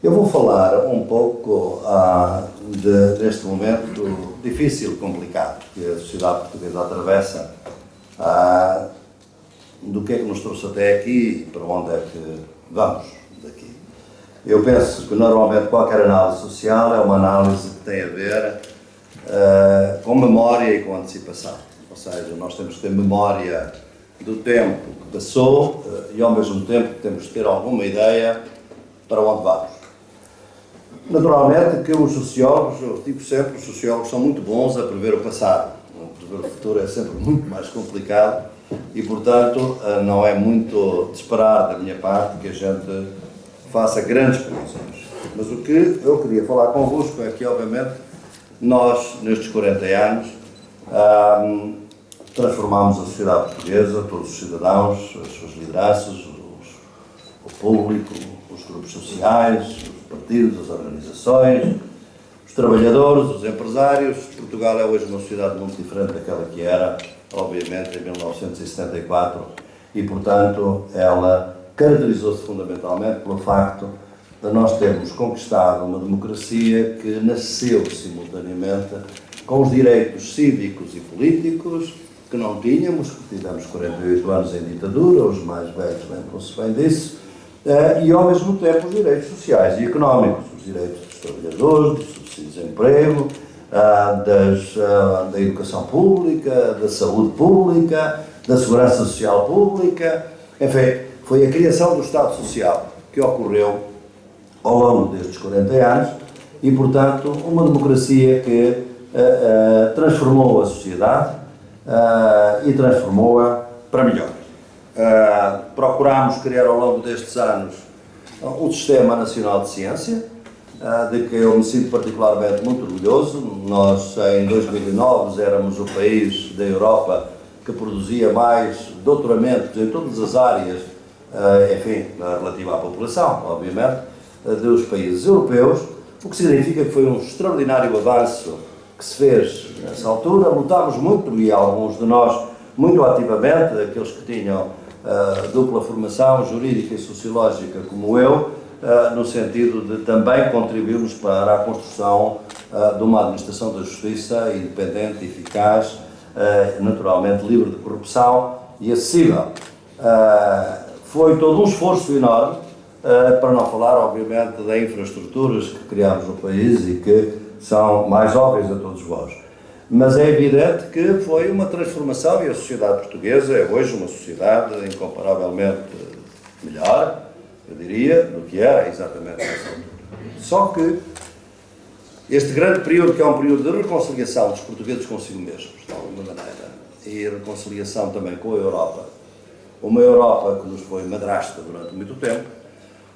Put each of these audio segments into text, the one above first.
Eu vou falar um pouco ah, de, deste momento difícil, complicado, que a sociedade portuguesa atravessa, ah, do que é que nos trouxe até aqui e para onde é que vamos daqui. Eu penso que normalmente qualquer análise social é uma análise que tem a ver ah, com memória e com antecipação. Ou seja, nós temos que ter memória do tempo que passou ah, e ao mesmo tempo temos que ter alguma ideia para onde vamos. Naturalmente que os sociólogos, eu digo sempre, os sociólogos são muito bons a prever o passado. Prever o futuro é sempre muito mais complicado e, portanto, eh, não é muito de esperar da minha parte que a gente faça grandes previsões. Mas o que eu queria falar convosco é que, obviamente, nós, nestes 40 anos, um, transformámos a sociedade portuguesa, todos os cidadãos, as suas lideranças, os, o público, os grupos sociais, partidos, as organizações, os trabalhadores, os empresários. Portugal é hoje uma sociedade muito diferente daquela que era, obviamente, em 1974 e, portanto, ela caracterizou-se fundamentalmente pelo facto de nós termos conquistado uma democracia que nasceu simultaneamente com os direitos cívicos e políticos que não tínhamos, porque tivemos 48 anos em ditadura, os mais velhos lembram-se bem disso, e ao mesmo tempo os direitos sociais e económicos, os direitos dos trabalhadores, dos subsídios de emprego, ah, das, ah, da educação pública, da saúde pública, da segurança social pública, enfim, foi a criação do Estado Social que ocorreu ao longo destes 40 anos e, portanto, uma democracia que uh, uh, transformou a sociedade uh, e transformou-a para melhor. Uh, procurámos criar ao longo destes anos um Sistema Nacional de Ciência, uh, de que eu me sinto particularmente muito orgulhoso. Nós, em 2009, éramos o país da Europa que produzia mais doutoramentos em todas as áreas, enfim, relativa à população, obviamente, dos países europeus, o que significa que foi um extraordinário avanço que se fez nessa altura. Lutámos muito, e alguns de nós muito ativamente, aqueles que tinham uh, dupla formação jurídica e sociológica como eu, uh, no sentido de também contribuirmos para a construção uh, de uma administração da justiça independente, eficaz, naturalmente livre de corrupção e acessível. foi todo um esforço enorme, para não falar, obviamente, das infraestruturas que criámos no país e que são mais óbvias a todos vós. Mas é evidente que foi uma transformação e a sociedade portuguesa é hoje uma sociedade incomparavelmente melhor, eu diria, do que era exatamente nessa altura. Só que este grande período, que é um período de reconciliação dos portugueses consigo mesmos, de alguma maneira, e reconciliação também com a Europa, uma Europa que nos foi madrasta durante muito tempo,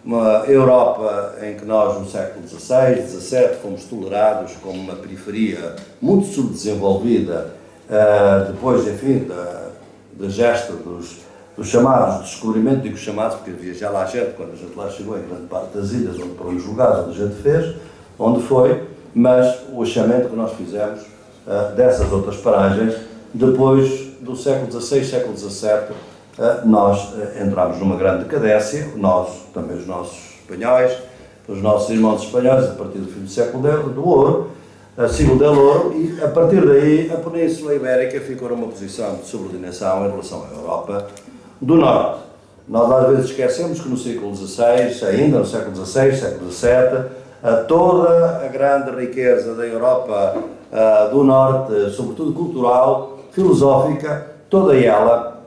uma Europa em que nós, no século XVI, XVII, fomos tolerados como uma periferia muito subdesenvolvida, uh, depois, enfim, da, da gesta dos, dos chamados, descobrimento, digo chamados, porque havia já lá gente, quando a gente lá chegou, em grande parte das ilhas, onde foram julgados, onde a gente fez, onde foi, mas o achamento que nós fizemos uh, dessas outras paragens, depois do século XVI, século XVII, nós ah, entramos numa grande decadência, nós, também os nossos espanhóis, os nossos irmãos espanhóis, a partir do fim do século do ouro, século del ouro, e a partir daí a Península Ibérica ficou numa posição de subordinação em relação à Europa do Norte. Nós às vezes esquecemos que no século XVI, ainda no século XVI, século XVII, toda a grande riqueza da Europa do Norte, sobretudo cultural, filosófica, toda ela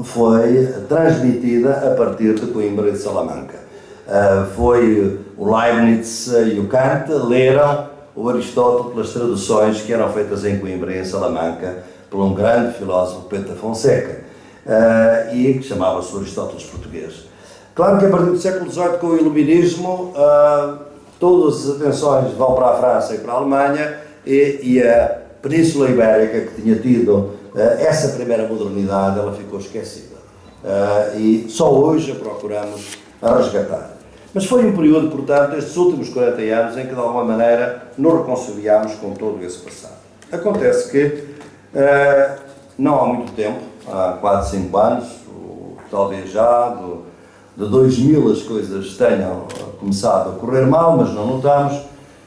foi transmitida a partir de Coimbra e de Salamanca. Uh, foi o Leibniz e o Kant leram o Aristóteles pelas traduções que eram feitas em Coimbra e em Salamanca por um grande filósofo, Pedro Fonseca, uh, e que chamava-se Aristóteles português. Claro que a partir do século XVIII, com o Iluminismo, uh, todas as atenções vão para a França e para a Alemanha, e, e a Península Ibérica, que tinha tido essa primeira modernidade ela ficou esquecida. Eh, e só hoje a procuramos resgatar. Mas foi um período, portanto, estes últimos 40 anos, em que de alguma maneira nos reconciliámos com todo esse passado. Acontece que, eh, não há muito tempo, há 4, 5 anos, talvez já, do, de 2000 as coisas tenham começado a correr mal, mas não notamos,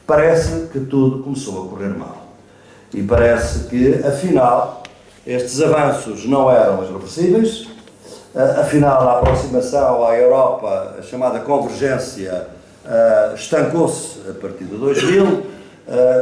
parece que tudo começou a correr mal. E parece que, afinal, estes avanços não eram irreversíveis, afinal, a aproximação à Europa, a chamada convergência, estancou-se a partir de 2000.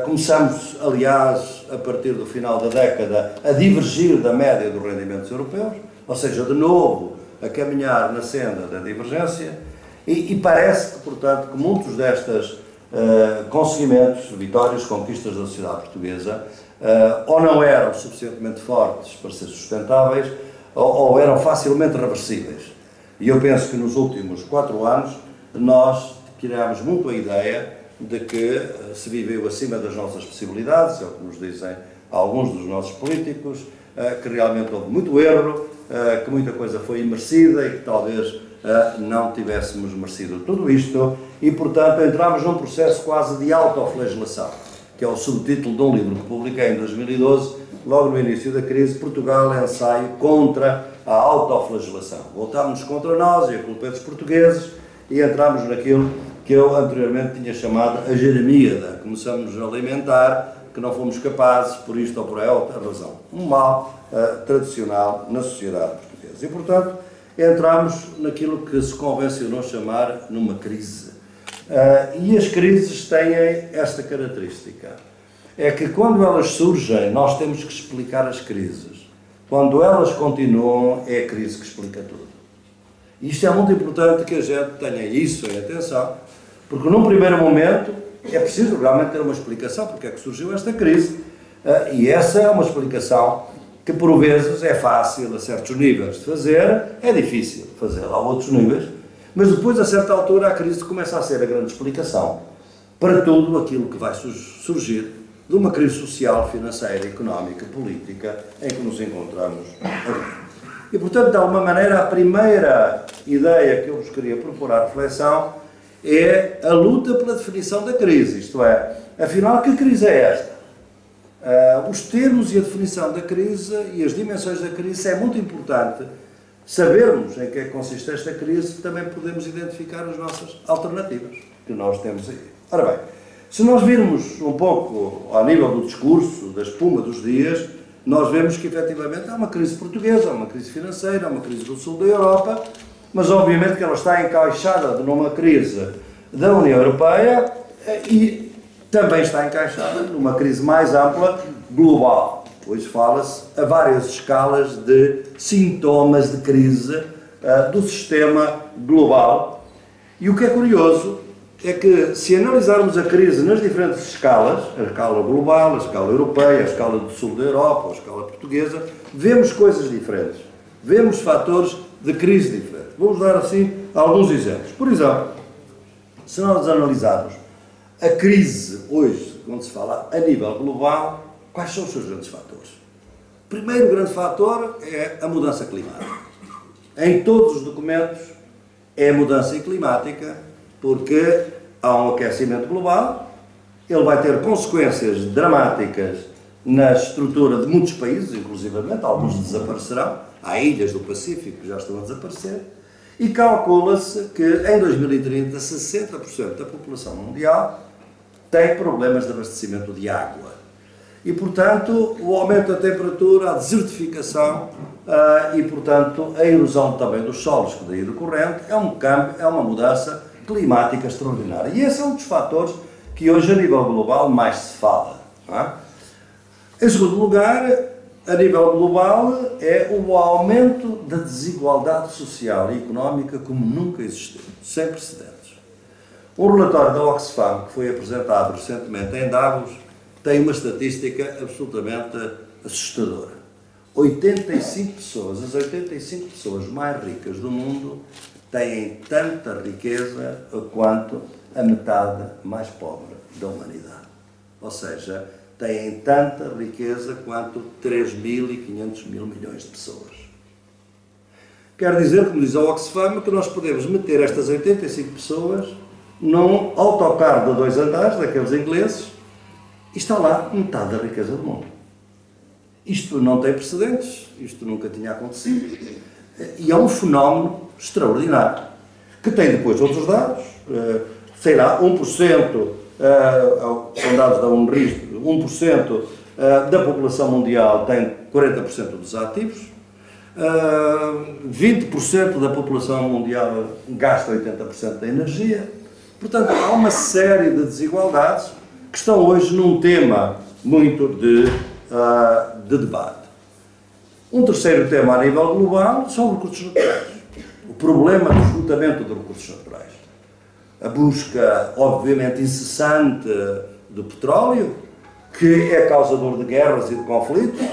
Começamos, aliás, a partir do final da década, a divergir da média dos rendimentos europeus, ou seja, de novo, a caminhar na senda da divergência, e, e parece que, portanto, que muitos destes uh, conseguimentos, vitórias, conquistas da sociedade portuguesa, uh, ou não eram suficientemente fortes para ser sustentáveis, ou, ou, eram facilmente reversíveis. E eu penso que nos últimos quatro anos nós criámos muito a ideia de que uh, se viveu acima das nossas possibilidades, é o que nos dizem alguns dos nossos políticos, que realmente houve muito erro, que muita coisa foi imerecida e que talvez não tivéssemos merecido tudo isto e, portanto, entramos num processo quase de autoflagelação, que é o subtítulo de um livro que publiquei em 2012, logo no início da crise, Portugal é ensaio contra a autoflagelação. Voltámos contra nós e a culpa é dos portugueses e entramos naquilo que eu anteriormente tinha chamado a Jeremíada. Começamos a alimentar que não fomos capazes, por isto ou por outra razão. Um mal uh, tradicional na sociedade portuguesa. E, portanto, entramos naquilo que se convencionou chamar numa crise. Uh, e as crises têm esta característica. É que quando elas surgem, nós temos que explicar as crises. Quando elas continuam, é a crise que explica tudo. Isto é muito importante que a gente tenha isso em atenção, porque num primeiro momento é preciso realmente ter uma explicação porque é que surgiu esta crise. Ah, e essa é uma explicação que por vezes é fácil a certos níveis de fazer, é difícil fazer a outros níveis, mas depois a certa altura a crise começa a ser a grande explicação para tudo aquilo que vai surgir de uma crise social, financeira, económica, política em que nos encontramos. E portanto, de alguma maneira, a primeira ideia que eu vos queria propor à reflexão é a luta pela definição da crise, isto é, afinal, que crise é esta? Uh, os termos e a definição da crise e as dimensões da crise é muito importante sabermos em que é que consiste esta crise, também podemos identificar as nossas alternativas que nós temos aí. Ora bem, se nós virmos um pouco ao nível do discurso, da espuma dos dias, nós vemos que efetivamente há uma crise portuguesa, há uma crise financeira, há uma crise do sul da Europa, mas obviamente que ela está encaixada numa crise da União Europeia eh, e também está encaixada numa crise mais ampla global. Pois fala-se a várias escalas de sintomas de crise uh, do sistema global. E o que é curioso é que, se analisarmos a crise nas diferentes escalas, a escala global, a escala europeia, a escala do sul da Europa, a escala portuguesa, vemos coisas diferentes. Vemos fatores de crise diferentes. Vamos dar assim alguns exemplos. Por exemplo, se nós analisarmos a crise hoje, quando se fala a nível global, quais são os seus grandes fatores? Primeiro grande fator é a mudança climática. Em todos os documentos é a mudança climática, porque há um aquecimento global, ele vai ter consequências dramáticas na estrutura de muitos países, inclusivamente, alguns desaparecerão, Há ilhas do Pacífico que já estão a desaparecer. E calcula-se que em 2030 60% da população mundial tem problemas de abastecimento de água. E, portanto, o aumento da temperatura, a desertificação uh, e, portanto, a erosão também dos solos que daí decorrente é um câmbio, é uma mudança climática extraordinária. E esse é um dos fatores que hoje, a nível global, mais se fala. É? Em segundo lugar, a nível global é o aumento da desigualdade social e económica como nunca existiu, sem precedentes. Um relatório da Oxfam que foi apresentado recentemente em Davos tem uma estatística absolutamente assustadora. 85 pessoas, as 85 pessoas mais ricas do mundo têm tanta riqueza quanto a metade mais pobre da humanidade. Ou seja, têm tanta riqueza quanto 3.500 mil milhões de pessoas. Quer dizer, como diz a Oxfam, que nós podemos meter estas 85 pessoas num autocarro de dois andares, daqueles ingleses, está lá metade da riqueza do mundo. Isto não tem precedentes, isto nunca tinha acontecido, e é um fenómeno extraordinário. que tem depois outros dados, uh, sei lá, 1%, uh, são dados da UNRIS, 1% uh, da população mundial tem 40% dos ativos, uh, 20% da população mundial gasta 80% da energia. Portanto, há uma série de desigualdades que estão hoje num tema muito de, uh, de debate. Um terceiro tema a nível global são os recursos naturais. O problema do esgotamento dos recursos naturais. A busca, obviamente, incessante do petróleo, que é causador de guerras e de conflitos,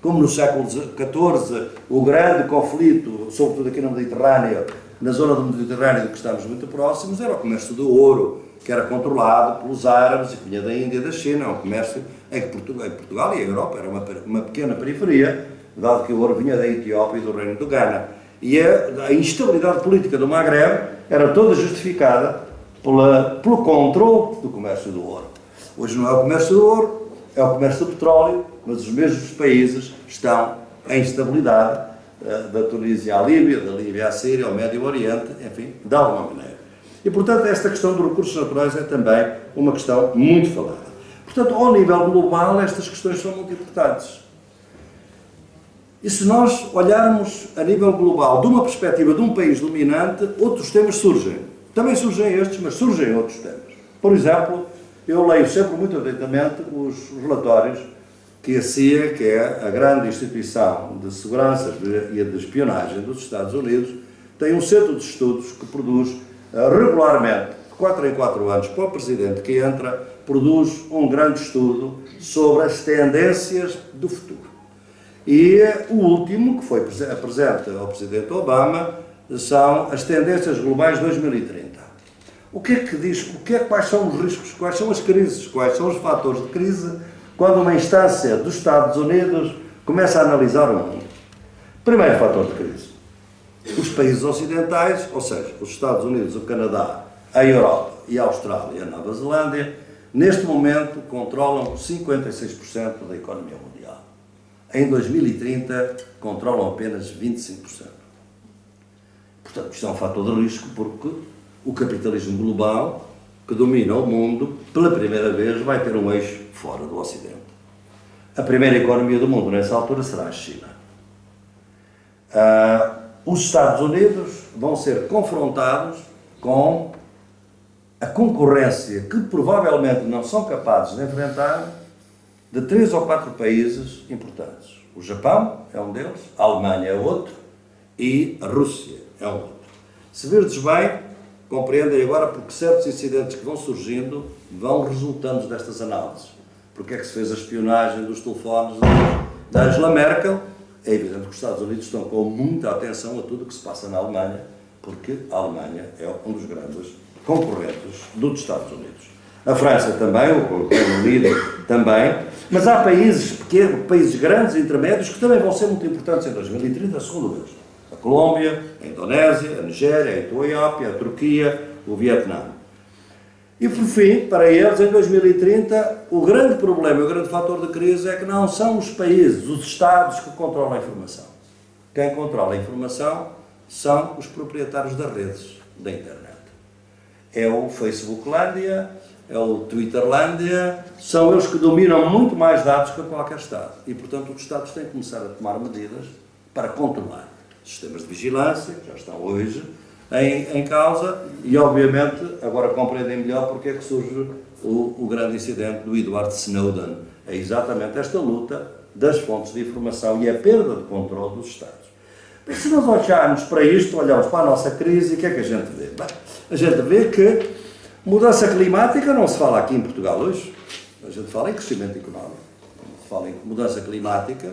como no século XIV, o grande conflito, sobretudo aqui no Mediterrâneo, na zona do Mediterrâneo, de que estamos muito próximos, era o comércio do ouro, que era controlado pelos árabes e que vinha da Índia e da China, um comércio em que Portugal e a Europa era uma, uma pequena periferia, dado que o ouro vinha da Etiópia e do Reino do Ghana. E a, a instabilidade política do Maghreb era toda justificada pela, pelo controle do comércio do ouro. Hoje não é o comércio do ouro, é o comércio do petróleo, mas os mesmos países estão em instabilidade, eh, da Tunísia à Líbia, da Líbia à Síria, ao Médio Oriente, enfim, de alguma maneira. E, portanto, esta questão dos recursos naturais é também uma questão muito falada. Portanto, ao nível global, estas questões são muito importantes. E se nós olharmos a nível global, de uma perspectiva de um país dominante, outros temas surgem. Também surgem estes, mas surgem outros temas. Por exemplo, eu leio sempre muito atentamente os relatórios que a CIA, que é a grande instituição de segurança e de espionagem dos Estados Unidos, tem um centro de estudos que produz regularmente, de 4 em 4 anos, para o presidente que entra, produz um grande estudo sobre as tendências do futuro. E o último, que foi apresente ao presidente Obama, são as tendências globais 2030. O que é que diz, o que é, quais são os riscos, quais são as crises, quais são os fatores de crise quando uma instância dos Estados Unidos começa a analisar o mundo? Primeiro fator de crise. Os países ocidentais, ou seja, os Estados Unidos, o Canadá, a Europa e a Austrália e a Nova Zelândia, neste momento controlam 56% da economia mundial. Em 2030, controlam apenas 25%. Portanto, isto é um fator de risco porque o capitalismo global, que domina o mundo, pela primeira vez vai ter um eixo fora do Ocidente. A primeira economia do mundo nessa altura será a China. Uh, os Estados Unidos vão ser confrontados com a concorrência que provavelmente não são capazes de enfrentar de três ou quatro países importantes. O Japão é um deles, a Alemanha é outro e a Rússia é um outro. Se verdes bem, compreendem agora porque certos incidentes que vão surgindo vão resultando destas análises. Porque é que se fez a espionagem dos telefones da Angela Merkel? É evidente que os Estados Unidos estão com muita atenção a tudo o que se passa na Alemanha, porque a Alemanha é um dos grandes concorrentes dos Estados Unidos. A França também, o Reino Unido também, mas há países pequenos, países grandes e intermédios que também vão ser muito importantes em 2030, segundo eles. A Colômbia, a Indonésia, a Nigéria, a Etiópia, a Turquia, o Vietnã. E por fim, para eles, em 2030, o grande problema, o grande fator de crise é que não são os países, os Estados que controlam a informação. Quem controla a informação são os proprietários das redes da internet. É o Facebooklândia, é o Twitterlândia, são eles que dominam muito mais dados que qualquer Estado. E, portanto, os Estados têm que começar a tomar medidas para controlar sistemas de vigilância, que já estão hoje em, em causa, e obviamente agora compreendem melhor porque é que surge o, o grande incidente do Edward Snowden. É exatamente esta luta das fontes de informação e a perda de controle dos Estados. Mas se nós olharmos para isto, olhamos para a nossa crise, o que é que a gente vê? Bem, a gente vê que mudança climática não se fala aqui em Portugal hoje, a gente fala em crescimento económico, se fala em mudança climática,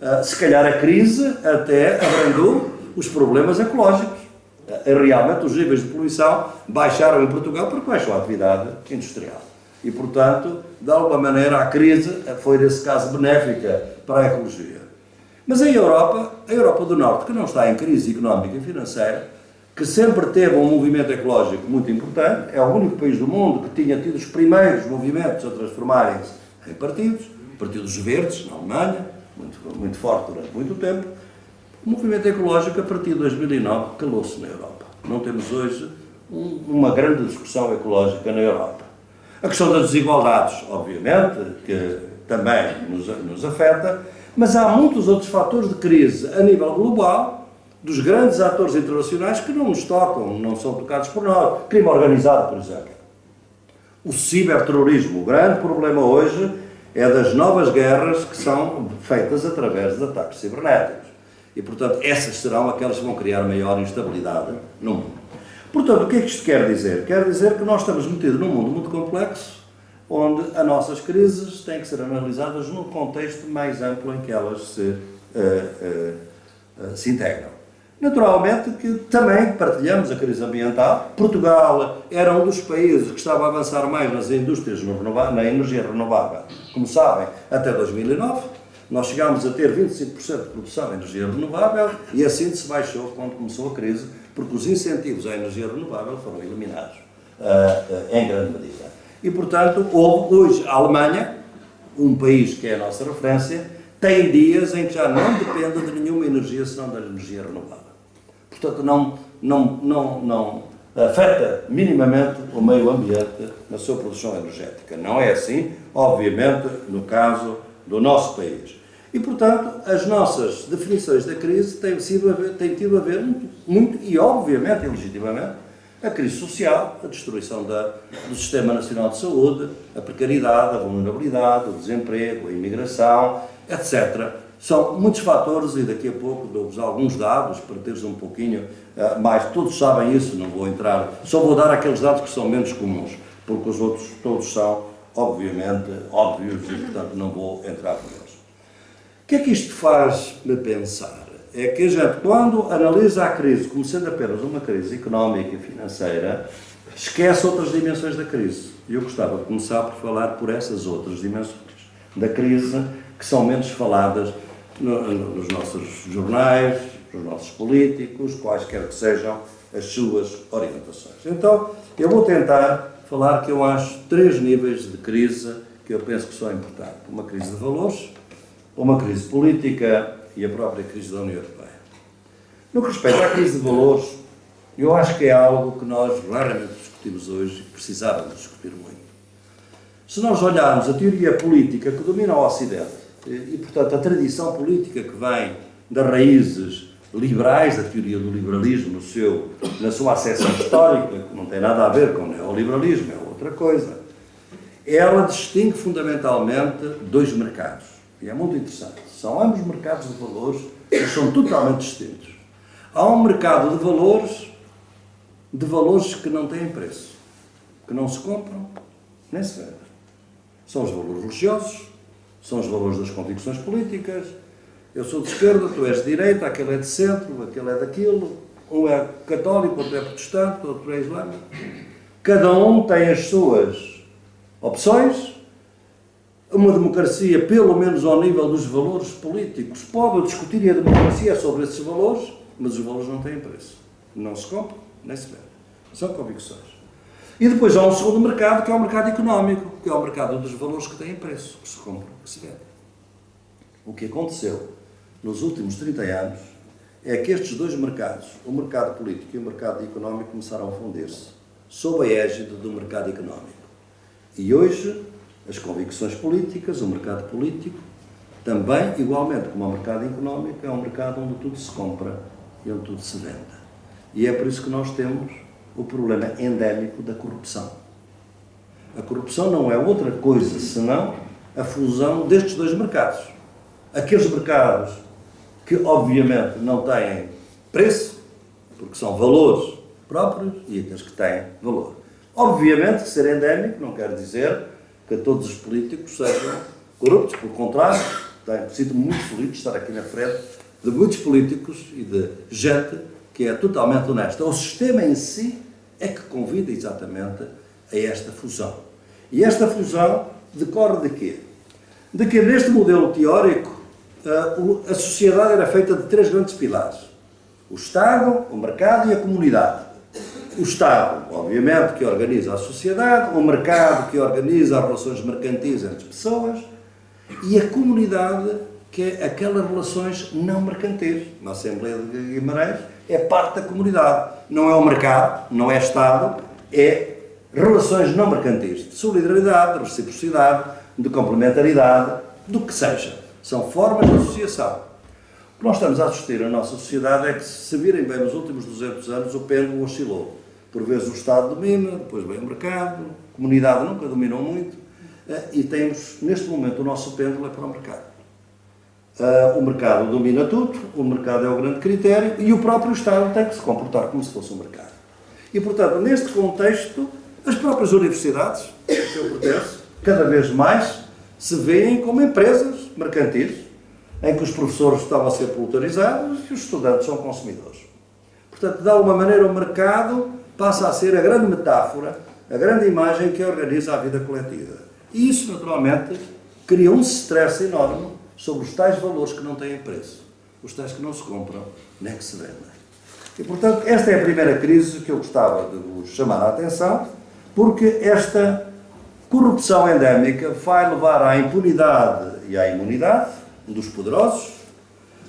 ah, se calhar a crise até abrandou os problemas ecológicos. Ah, realmente os níveis de poluição baixaram em Portugal porque baixou a atividade industrial. E, portanto, de alguma maneira, a crise foi, nesse caso, benéfica para a ecologia. Mas a Europa, a Europa do Norte, que não está em crise económica e financeira, que sempre teve um movimento ecológico muito importante, é o único país do mundo que tinha tido os primeiros movimentos a transformarem-se em partidos, partidos verdes, na Alemanha, muito, muito forte durante muito tempo. O movimento ecológico, a partir de 2009, calou-se na Europa. não temos hoje um, uma grande discussão ecológica na Europa. A questão das desigualdades, obviamente, que também nos, nos afeta, mas há muitos outros fatores de crise a nível global, dos grandes atores internacionais que não nos tocam, não são tocados por nós. Crime organizado, por exemplo. O ciberterrorismo, o grande problema hoje é das novas guerras que são feitas através de ataques cibernéticos. E, portanto, essas serão aquelas que vão criar maior instabilidade no mundo. Portanto, o que é que isto quer dizer? Quer dizer que nós estamos metidos num mundo muito complexo, onde as nossas crises têm que ser analisadas num contexto mais amplo em que elas se, uh, uh, uh, se integram. Naturalmente que também partilhamos a crise ambiental. Portugal era um dos países que estava a avançar mais nas indústrias na energia renovável, como sabem, até 2009. Nós chegámos a ter 25% de produção de energia renovável e assim se baixou quando começou a crise, porque os incentivos à energia renovável foram eliminados uh, uh, em grande medida. E, portanto, houve, hoje a Alemanha, um país que é a nossa referência, tem dias em que já não depende de nenhuma energia senão da energia renovável. Portanto, não, não, não, não afeta minimamente o meio ambiente na sua produção energética. Não é assim, obviamente, no caso do nosso país. E, portanto, as nossas definições da crise têm, sido têm tido a ver muito, muito e, obviamente, e legitimamente, a crise social, a destruição da, do Sistema Nacional de Saúde, a precariedade, a vulnerabilidade, o desemprego, a imigração, etc são muitos fatores e daqui a pouco dou-vos alguns dados para teres um pouquinho uh, mais. Todos sabem isso, não vou entrar. Só vou dar aqueles dados que são menos comuns, porque os outros todos são, obviamente, óbvios e, portanto, não vou entrar por. O que é que isto faz-me pensar? É que a gente, quando analisa a crise como sendo apenas uma crise económica e financeira, esquece outras dimensões da crise. E eu gostava de começar por falar por essas outras dimensões da crise que são menos faladas nos nossos jornais, nos nossos políticos, quaisquer que sejam as suas orientações. Então, eu vou tentar falar que eu acho três níveis de crise que eu penso que são importantes. Uma crise de valores, uma crise política e a própria crise da União Europeia. No que respeita à crise de valores, eu acho que é algo que nós raramente discutimos hoje e precisávamos discutir muito. Se nós olharmos a teoria política que domina o Ocidente, e, portanto, a tradição política que vem das raízes liberais, da teoria do liberalismo, no seu, na sua acessão histórica, que não tem nada a ver com o neoliberalismo, é outra coisa, ela distingue fundamentalmente dois mercados. E é muito interessante. São ambos mercados de valores, mas são totalmente distintos. Há um mercado de valores, de valores que não têm preço, que não se compram, nem se vendem. São os valores religiosos, são os valores das convicções políticas. Eu sou de esquerda, tu és de direita, aquele é de centro, aquele é daquilo. Um é católico, outro é protestante, outro é islâmico. Cada um tem as suas opções. Uma democracia, pelo menos ao nível dos valores políticos, pode discutir a democracia é sobre esses valores, mas os valores não têm preço. Não se compram, nem se vendem. São convicções. E depois há um segundo mercado, que é o mercado económico, que é o mercado dos valores que têm preço, que se compram, que se vendem. O que aconteceu nos últimos 30 anos é que estes dois mercados, o mercado político e o mercado económico, começaram a fundir-se sob a égide do mercado económico. E hoje, as convicções políticas, o mercado político, também, igualmente como o mercado económico, é um mercado onde tudo se compra e onde tudo se vende. E é por isso que nós temos o problema endémico da corrupção. A corrupção não é outra coisa senão a fusão destes dois mercados. Aqueles mercados que, obviamente, não têm preço, porque são valores próprios, e aqueles que têm valor. Obviamente, ser endémico não quer dizer que todos os políticos sejam corruptos, pelo contrário, sido muito feliz de estar aqui na frente de muitos políticos e de gente que é totalmente honesta. O sistema em si é que convida exatamente a esta fusão. E esta fusão decorre de quê? De que neste modelo teórico a sociedade era feita de três grandes pilares: o Estado, o mercado e a comunidade. O Estado, obviamente, que organiza a sociedade, o mercado, que organiza as relações mercantis entre as pessoas, e a comunidade, que é aquelas relações não mercantis. Na Assembleia de Guimarães, é parte da comunidade. Não é o mercado, não é Estado, é relações não mercantis, de solidariedade, de reciprocidade, de complementaridade, do que seja. São formas de associação. O que nós estamos a assistir na nossa sociedade é que, se virem bem nos últimos 200 anos, o pêndulo oscilou. Por vezes o Estado domina, depois vem o mercado, a comunidade nunca dominou muito, eh, e temos, neste momento, o nosso pêndulo é para o mercado. Uh, o mercado domina tudo, o mercado é o grande critério e o próprio Estado tem que se comportar como se fosse um mercado. E, portanto, neste contexto, as próprias universidades, que eu pertenço, cada vez mais se veem como empresas mercantis, em que os professores estão a ser polarizados e os estudantes são consumidores. Portanto, de alguma maneira, o mercado passa a ser a grande metáfora, a grande imagem que organiza a vida coletiva. E isso, naturalmente, cria um stress enorme sobre os tais valores que não têm preço, os tais que não se compram nem que se vendem. E, portanto, esta é a primeira crise que eu gostava de vos chamar a atenção, porque esta corrupção endémica vai levar à impunidade e à imunidade dos poderosos,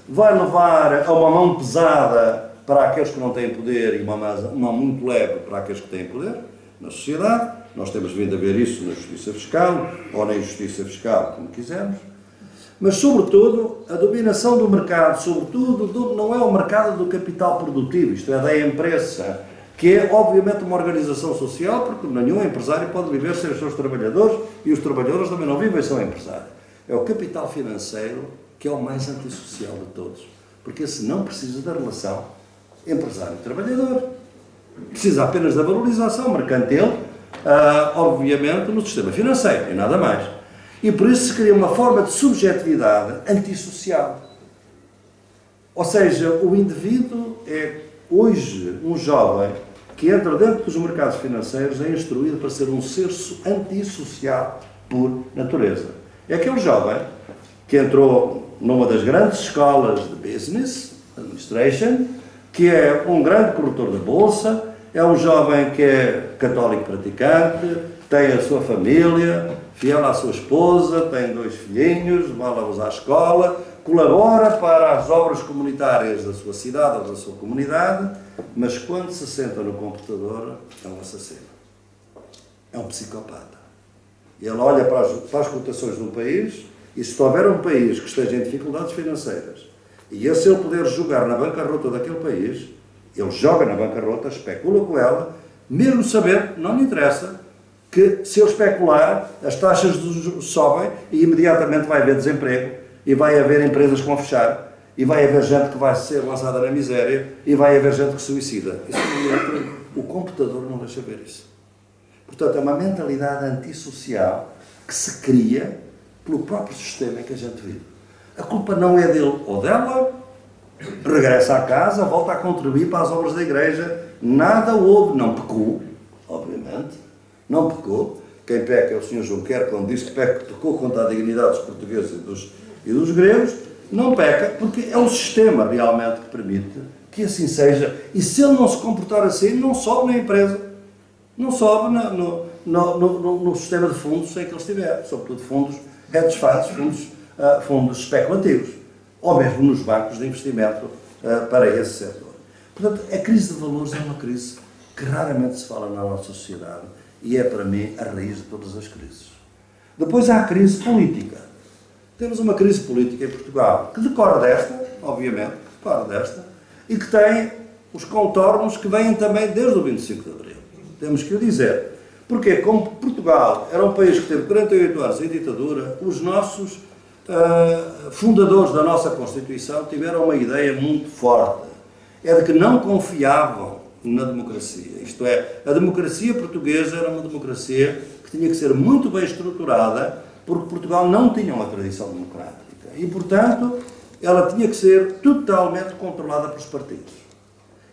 vai levar a uma mão pesada para aqueles que não têm poder e uma mão muito leve para aqueles que têm poder na sociedade. Nós temos vindo a ver isso na justiça fiscal ou na injustiça fiscal, como quisermos mas, sobretudo, a dominação do mercado, sobretudo, do, não é o mercado do capital produtivo, isto é, da empresa, que é, obviamente, uma organização social, porque nenhum empresário pode viver sem os seus trabalhadores e os trabalhadores também não vivem sem o empresário. É o capital financeiro que é o mais antissocial de todos, porque esse não precisa da relação empresário-trabalhador. Precisa apenas da valorização mercantil, uh, obviamente, no sistema financeiro e nada mais. E por isso se cria uma forma de subjetividade antissocial. Ou seja, o indivíduo é hoje um jovem que entra dentro dos mercados financeiros é instruído para ser um ser antissocial por natureza. É aquele jovem que entrou numa das grandes escolas de business, administration, que é um grande corretor de bolsa, é um jovem que é católico praticante, tem a sua família, fiel à sua esposa, tem dois filhinhos, manda-os à escola, colabora para as obras comunitárias da sua cidade ou da sua comunidade, mas quando se senta no computador é um assassino. É um psicopata. Ele olha para as, para as cotações um país e se houver um país que esteja em dificuldades financeiras e esse ele puder jogar na bancarrota daquele país, ele joga na bancarrota, especula com ela, mesmo sabendo, não lhe interessa, que se eu especular, as taxas sobem e imediatamente vai haver desemprego e vai haver empresas que vão fechar e vai haver gente que vai ser lançada na miséria e vai haver gente que suicida. Isso o computador não deixa ver isso. Portanto, é uma mentalidade antissocial que se cria pelo próprio sistema em que a gente vive. A culpa não é dele ou dela, regressa à casa, volta a contribuir para as obras da igreja, nada houve, não pecou, obviamente, não pecou. Quem peca é o Sr. Junquer, quando diz que pecou contra a dignidade dos portugueses e dos, e dos gregos. Não peca, porque é o sistema realmente que permite que assim seja. E se ele não se comportar assim, não sobe na empresa. Não sobe no, no, no, no, sistema de fundos em que ele estiver. Sobretudo fundos hedge fundos, uh, fundos especulativos. Ou mesmo nos bancos de investimento uh, para esse setor. Portanto, a crise de valores é uma crise que raramente se fala na nossa sociedade e é para mim a raiz de todas as crises. Depois há a crise política. Temos uma crise política em Portugal que decorre desta, obviamente, decorre desta, e que tem os contornos que vêm também desde o 25 de Abril. Temos que o dizer. Porque, como Portugal era um país que teve 48 anos em ditadura, os nossos uh, fundadores da nossa Constituição tiveram uma ideia muito forte. É de que não confiavam na democracia. Isto é, a democracia portuguesa era uma democracia que tinha que ser muito bem estruturada, porque Portugal não tinha uma tradição democrática. E, portanto, ela tinha que ser totalmente controlada pelos partidos.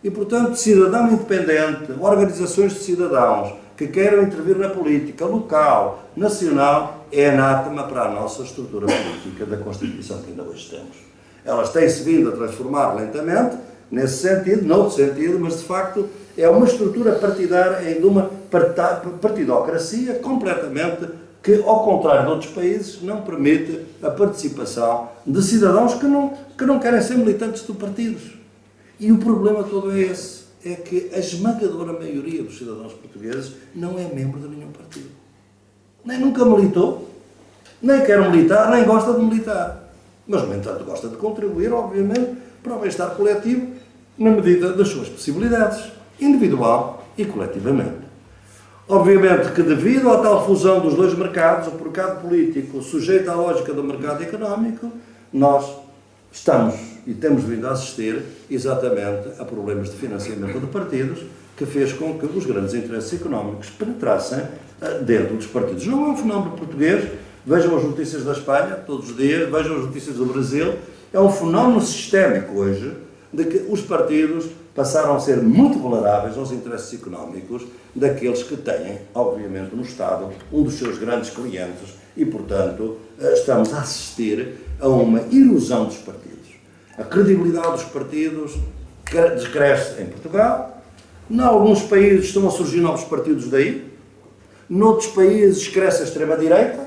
E, portanto, cidadão independente, organizações de cidadãos que queiram intervir na política local, nacional, é anátema para a nossa estrutura política da Constituição que ainda hoje temos. Elas têm-se vindo a transformar lentamente, nesse sentido, noutro sentido, mas de facto é uma estrutura partidária em uma partidocracia completamente que, ao contrário de outros países, não permite a participação de cidadãos que não, que não querem ser militantes de partidos. E o problema todo é esse, é que a esmagadora maioria dos cidadãos portugueses não é membro de nenhum partido. Nem nunca militou, nem quer militar, nem gosta de militar. Mas, no entanto, gosta de contribuir, obviamente, para o bem-estar coletivo na medida das suas possibilidades, individual e coletivamente. Obviamente que, devido à tal fusão dos dois mercados, o mercado político sujeito à lógica do mercado económico, nós estamos e temos vindo a assistir exatamente a problemas de financiamento de partidos que fez com que os grandes interesses económicos penetrassem eh, dentro dos partidos. Não é um fenómeno português, vejam as notícias da Espanha todos os dias, vejam as notícias do Brasil, é um fenómeno sistémico hoje de que os partidos passaram a ser muito vulneráveis aos interesses económicos daqueles que têm, obviamente, no Estado, um dos seus grandes clientes e, portanto, eh, estamos a assistir a uma erosão dos partidos. A credibilidade dos partidos decresce em Portugal. Em alguns países estão a surgir novos partidos daí. Noutros países cresce a extrema-direita,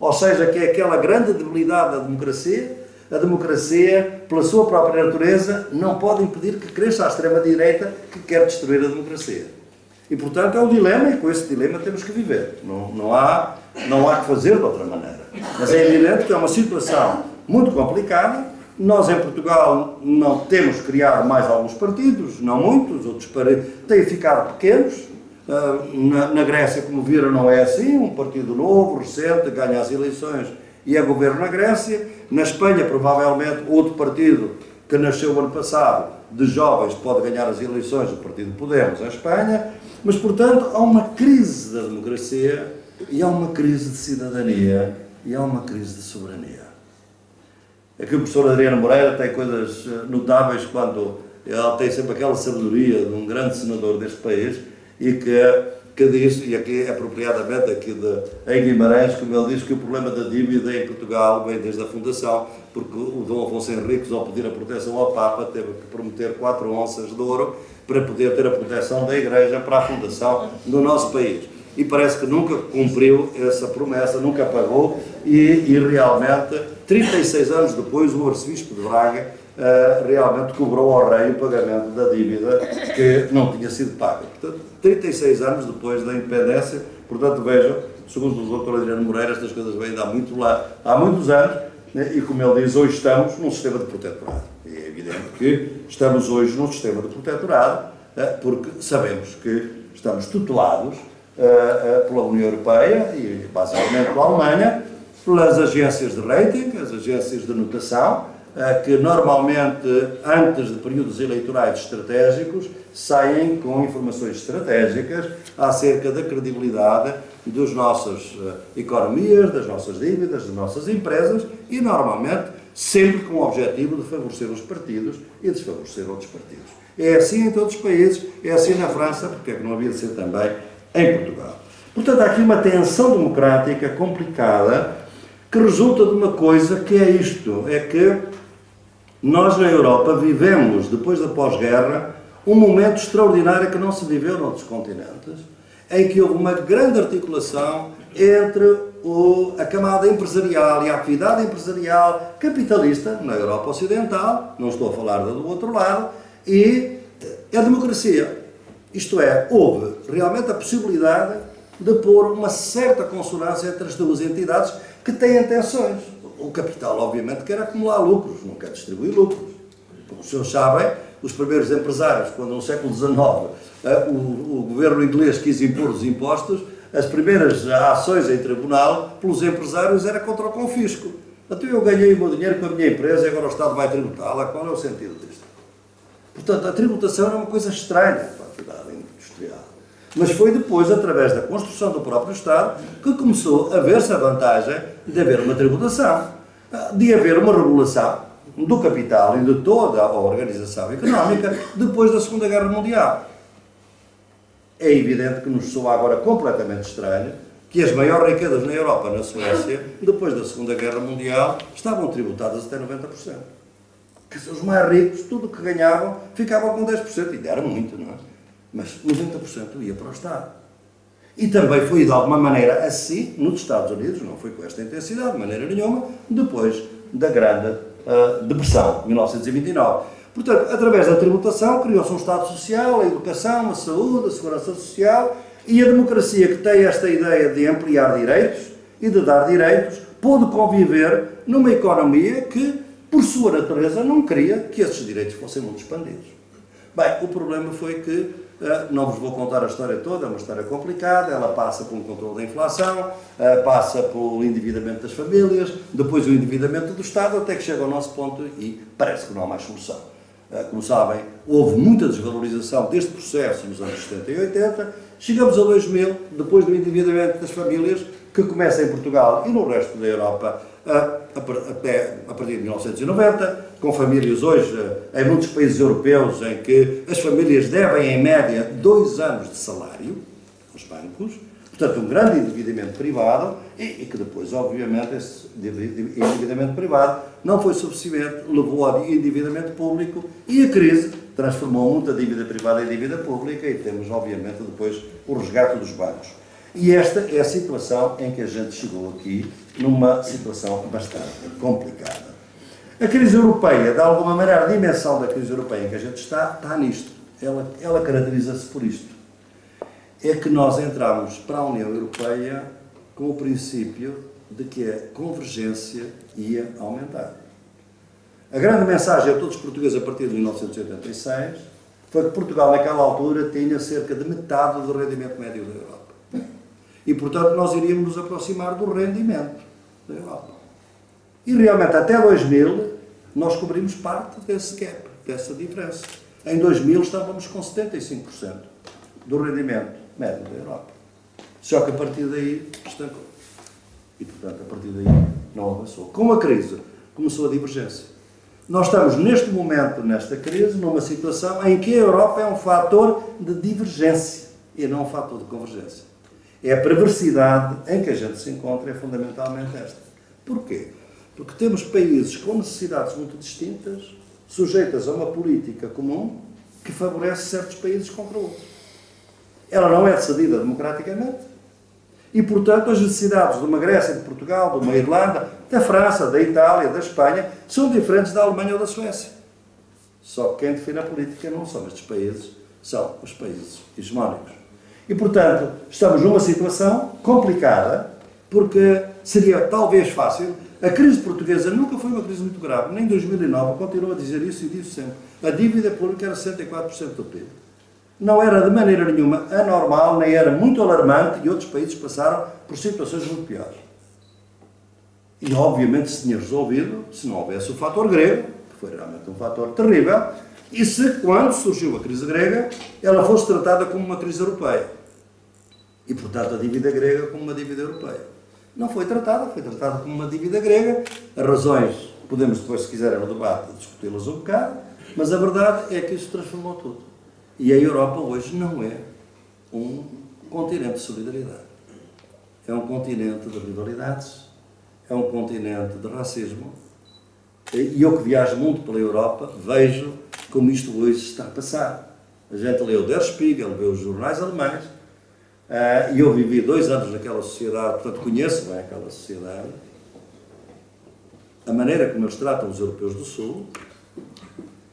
ou seja, que é aquela grande debilidade da democracia. A democracia, pela sua própria natureza, não pode impedir que cresça a extrema-direita que quer destruir a democracia. E, portanto, é um dilema, e com esse dilema temos que viver. Não, não, há, não há que fazer de outra maneira. Mas é evidente que é uma situação muito complicada, nós em Portugal não temos criado mais alguns partidos, não muitos, outros têm ficado pequenos. Ah, na, na, Grécia, como viram, não é assim. Um partido novo, recente, ganha as eleições e é governo na Grécia. Na Espanha, provavelmente, outro partido que nasceu ano passado, de jovens, pode ganhar as eleições, o Partido Podemos, em Espanha. Mas, portanto, há uma crise da democracia e há uma crise de cidadania e há uma crise de soberania. Aqui o professor Adriano Moreira tem coisas eh, notáveis quando ele tem sempre aquela sabedoria de um grande senador deste país e que, que diz, e aqui apropriadamente aqui de, em Guimarães, como ele diz que o problema da dívida em Portugal vem desde a fundação, porque o Dom Afonso Henriques, ao pedir a proteção ao Papa, teve que prometer quatro onças de ouro para poder ter a proteção da Igreja para a fundação do nosso país. E parece que nunca cumpriu essa promessa, nunca pagou, e, e realmente 36 anos depois, o arcebispo de Braga uh, realmente cobrou ao rei o pagamento da dívida que não tinha sido paga. Portanto, 36 anos depois da independência, portanto, vejam, segundo o Dr. Adriano Moreira, estas coisas vêm há, muito lá, há muitos anos, né, e como ele diz, hoje estamos num sistema de protetorado. E é evidente que estamos hoje num sistema de protetorado, uh, porque sabemos que estamos tutelados uh, pela União Europeia e basicamente pela Alemanha, pelas agências de rating, as agências de notação, eh, que normalmente, antes de períodos eleitorais estratégicos, saem com informações estratégicas acerca da credibilidade das nossas eh, economias, das nossas dívidas, das nossas empresas e, normalmente, sempre com o objetivo de favorecer os partidos e desfavorecer outros partidos. É assim em todos os países, é assim na França, porque é que não havia de ser também em Portugal. Portanto, há aqui uma tensão democrática complicada que resulta de uma coisa que é isto: é que nós na Europa vivemos, depois da pós-guerra, um momento extraordinário que não se viveu noutros continentes, em que houve uma grande articulação entre o, a camada empresarial e a atividade empresarial capitalista na Europa Ocidental, não estou a falar do outro lado, e a democracia. Isto é, houve realmente a possibilidade de pôr uma certa consonância entre as duas entidades que têm intenções. O capital, obviamente, quer acumular lucros, não quer distribuir lucros. Como os senhores sabem, os primeiros empresários, quando no século XIX eh, o, o governo inglês quis impor os impostos, as primeiras ações em tribunal pelos empresários era contra o confisco. Então eu ganhei o meu dinheiro com a minha empresa e agora o Estado vai tributá-la. Qual é o sentido disto? Portanto, a tributação era uma coisa estranha para a atividade industrial. Mas foi depois, através da construção do próprio Estado, que começou a ver-se a vantagem de haver uma tributação, de haver uma regulação do capital e de toda a organização económica depois da Segunda Guerra Mundial. É evidente que nos soa agora completamente estranho que as maiores riquezas na Europa, na Suécia, depois da Segunda Guerra Mundial, estavam tributadas até 90%. Que os mais ricos, tudo o que ganhavam, ficavam com 10%. E era muito, não é? Mas 90% ia para o Estado. E também foi, de alguma maneira, assim nos Estados Unidos, não foi com esta intensidade, de maneira nenhuma, depois da Grande uh, Depressão, 1929. Portanto, através da tributação, criou-se um Estado Social, a educação, a saúde, a segurança social e a democracia, que tem esta ideia de ampliar direitos e de dar direitos, pôde conviver numa economia que, por sua natureza, não queria que esses direitos fossem muito expandidos. Bem, o problema foi que não vos vou contar a história toda, é uma história complicada. Ela passa pelo controle da inflação, eh, passa pelo endividamento das famílias, depois o endividamento do Estado, até que chega ao nosso ponto e parece que não há mais solução. Eh, como sabem, houve muita desvalorização deste processo nos anos 70 e 80. Chegamos a 2000, depois do endividamento das famílias, que começa em Portugal e no resto da Europa a partir de 1990, com famílias hoje em muitos países europeus em que as famílias devem, em média, dois anos de salário aos bancos, portanto, um grande endividamento privado e que depois, obviamente, esse endividamento privado não foi suficiente, levou ao endividamento público e a crise transformou muita dívida privada em dívida pública e temos, obviamente, depois o resgate dos bancos. E esta é a situação em que a gente chegou aqui, numa situação bastante complicada. A crise europeia, de alguma maneira, a dimensão da crise europeia em que a gente está, está nisto. Ela, ela caracteriza-se por isto. É que nós entramos para a União Europeia com o princípio de que a convergência ia aumentar. A grande mensagem a todos os portugueses a partir de 1986 foi que Portugal, naquela altura, tinha cerca de metade do rendimento médio da Europa. E, portanto, nós iríamos nos aproximar do rendimento da Europa. E realmente, até 2000, nós cobrimos parte desse gap, dessa diferença. Em 2000 estávamos com 75% do rendimento médio da Europa. Só que a partir daí estancou. E, portanto, a partir daí não avançou. Com a crise, começou a divergência. Nós estamos, neste momento, nesta crise, numa situação em que a Europa é um fator de divergência e não um fator de convergência. É a perversidade em que a gente se encontra é fundamentalmente esta. Porquê? Porque temos países com necessidades muito distintas, sujeitas a uma política comum que favorece certos países contra outros. Ela não é decidida democraticamente. E, portanto, as necessidades de uma Grécia, de Portugal, de uma Irlanda, da França, da Itália, da Espanha, são diferentes da Alemanha ou da Suécia. Só que quem define a política não são estes países, são os países hegemónicos. E, portanto, estamos numa situação complicada, porque seria talvez fácil. A crise portuguesa nunca foi uma crise muito grave, nem em 2009, continuo a dizer isso e disse sempre. A dívida pública era 64% do PIB. Não era de maneira nenhuma anormal, nem era muito alarmante, e outros países passaram por situações muito piores. E, obviamente, se tinha resolvido se não houvesse o fator grego, que foi realmente um fator terrível, e se, quando surgiu a crise grega, ela fosse tratada como uma crise europeia. E, portanto, a dívida grega como uma dívida europeia. Não foi tratada, foi tratada como uma dívida grega. As razões, podemos depois, se quiserem, no debate, discuti-las um bocado, mas a verdade é que isso transformou tudo. E a Europa hoje não é um continente de solidariedade. É um continente de rivalidades, é um continente de racismo. E eu que viajo muito pela Europa, vejo como isto hoje está a passar. A gente o Der Spiegel, vê os jornais alemães, e eu vivi dois anos naquela sociedade, portanto conheço bem aquela sociedade. A maneira como eles tratam os europeus do Sul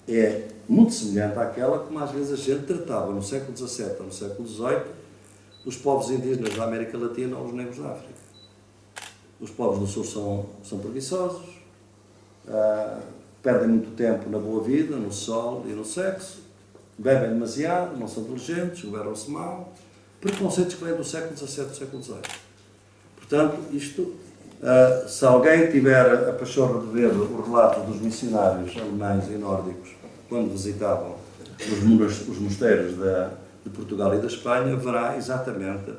é muito semelhante àquela como às vezes a gente tratava no século XVII ou no século XVIII os povos indígenas da América Latina ou os negros da África. Os povos do Sul são, são preguiçosos, uh, perdem muito tempo na boa vida, no sol e no sexo, bebem demasiado, não são inteligentes, governam-se mal. Preconceitos que vêm do século XVII do século XVIII. Portanto, isto, uh, se alguém tiver a pachorra de ver o relato dos missionários alemães e nórdicos quando visitavam os, os mosteiros da, de Portugal e da Espanha, verá exatamente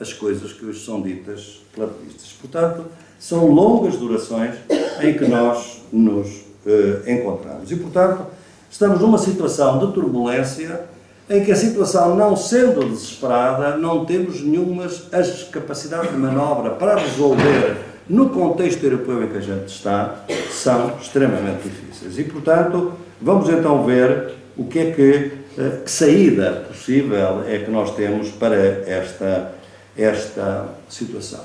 as coisas que hoje são ditas platonistas. Portanto, são longas durações em que nós nos eh, encontramos. E, portanto, estamos numa situação de turbulência em que a situação, não sendo desesperada, não temos nenhuma as capacidades de manobra para resolver no contexto europeu em que a gente está, são extremamente difíceis. E, portanto, vamos então ver o que é que, eh, que saída possível é que nós temos para esta, esta situação.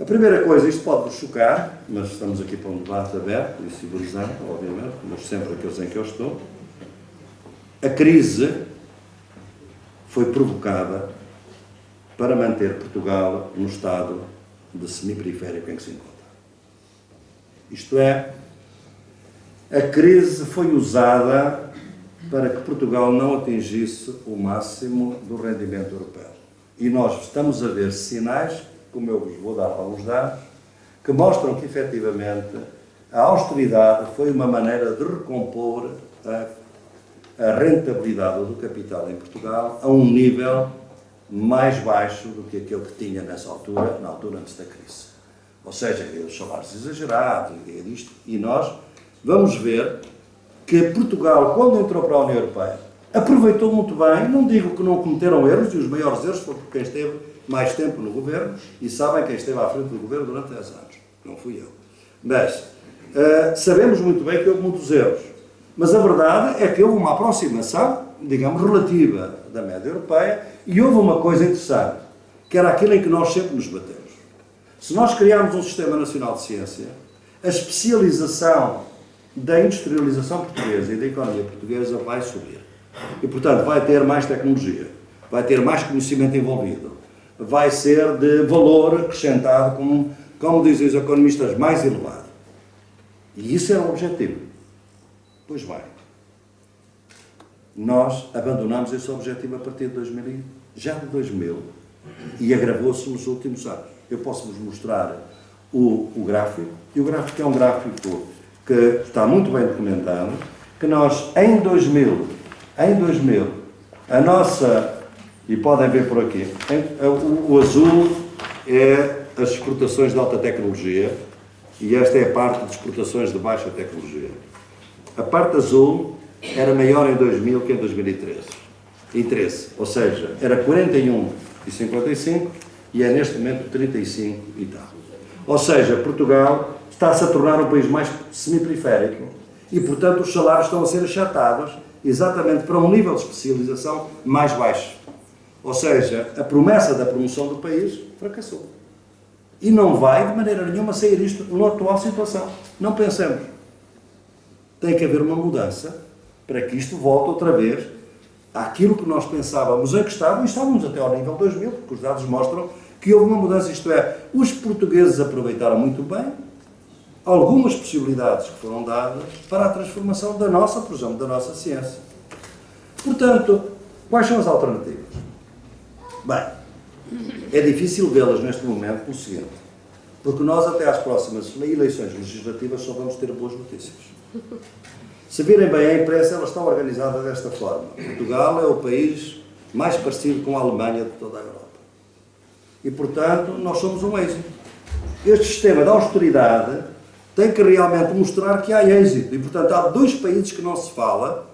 A primeira coisa, isto pode-vos chocar, mas estamos aqui para um debate aberto e civilizado, obviamente, mas sempre aqueles em que eu estou. A crise foi provocada para manter Portugal no estado de semi-periférico em que se encontra. Isto é, a crise foi usada para que Portugal não atingisse o máximo do rendimento europeu. E nós estamos a ver sinais como eu vos vou dar alguns dados, que mostram que efetivamente a austeridade foi uma maneira de recompor a, a rentabilidade do capital em Portugal a um nível mais baixo do que aquele que tinha nessa altura, na altura antes da crise. Ou seja, os salários exagerados, disto, e nós vamos ver que Portugal, quando entrou para a União Europeia, aproveitou muito bem, não digo que não cometeram erros, e os maiores erros foram por quem esteve mais tempo no governo e sabem quem esteve à frente do governo durante 10 anos. Não fui eu. Mas uh, sabemos muito bem que houve muitos erros. Mas a verdade é que houve uma aproximação, digamos, relativa da média europeia e houve uma coisa interessante, que era aquilo em que nós sempre nos batemos. Se nós criarmos um Sistema Nacional de Ciência, a especialização da industrialização portuguesa e da economia portuguesa vai subir. E, portanto, vai ter mais tecnologia, vai ter mais conhecimento envolvido, vai ser de valor acrescentado, como, como dizem os economistas, mais elevado. E isso era o objetivo. Pois bem, nós abandonamos esse objetivo a partir de 2000, já de 2000, e agravou-se nos últimos anos. Eu posso-vos mostrar o, o gráfico, e o gráfico é um gráfico que está muito bem documentado, que nós, em 2000, em 2000, a nossa e podem ver por aqui. O azul é as exportações de alta tecnologia e esta é a parte de exportações de baixa tecnologia. A parte azul era maior em 2000 que em 2013. E 13, ou seja, era 41,55 e é neste momento 35 e tal. Ou seja, Portugal está-se a tornar um país mais semi-periférico e, portanto, os salários estão a ser achatados exatamente para um nível de especialização mais baixo. Ou seja, a promessa da promoção do país fracassou. E não vai, de maneira nenhuma, sair isto na atual situação. Não pensemos. Tem que haver uma mudança para que isto volte outra vez àquilo que nós pensávamos em que estava, e estávamos até ao nível 2000, porque os dados mostram que houve uma mudança, isto é, os portugueses aproveitaram muito bem algumas possibilidades que foram dadas para a transformação da nossa, por exemplo, da nossa ciência. Portanto, quais são as alternativas? Bem, é difícil vê-las neste momento pelo seguinte, porque nós até às próximas eleições legislativas só vamos ter boas notícias. Se virem bem a imprensa, ela está organizada desta forma. Portugal é o país mais parecido com a Alemanha de toda a Europa. E, portanto, nós somos um êxito. Este sistema de austeridade tem que realmente mostrar que há êxito. E, portanto, há dois países que não se fala,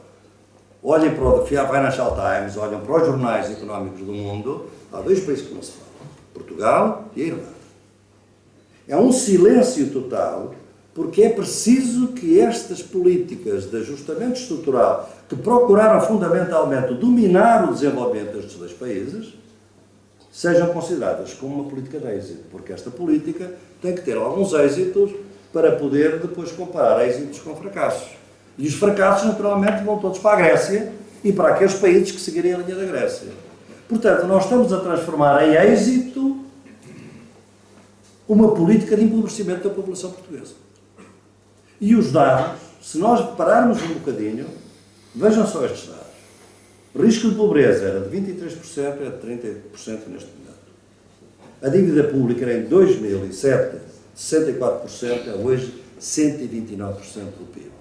olhem para o Financial Times, olhem para os jornais económicos do mundo, há dois países que não se falam, Portugal e a Irlanda. É um silêncio total, porque é preciso que estas políticas de ajustamento estrutural, que procuraram fundamentalmente dominar o desenvolvimento destes dois países, sejam consideradas como uma política de êxito, porque esta política tem que ter alguns êxitos para poder depois comparar êxitos com fracassos. E os fracassos, naturalmente, vão todos para a Grécia e para aqueles países que seguirem a linha da Grécia. Portanto, nós estamos a transformar em êxito uma política de empobrecimento da população portuguesa. E os dados, se nós pararmos um bocadinho, vejam só estes dados. O risco de pobreza era de 23%, é de 30% neste momento. A dívida pública era em 2007 64%, é hoje 129% do PIB.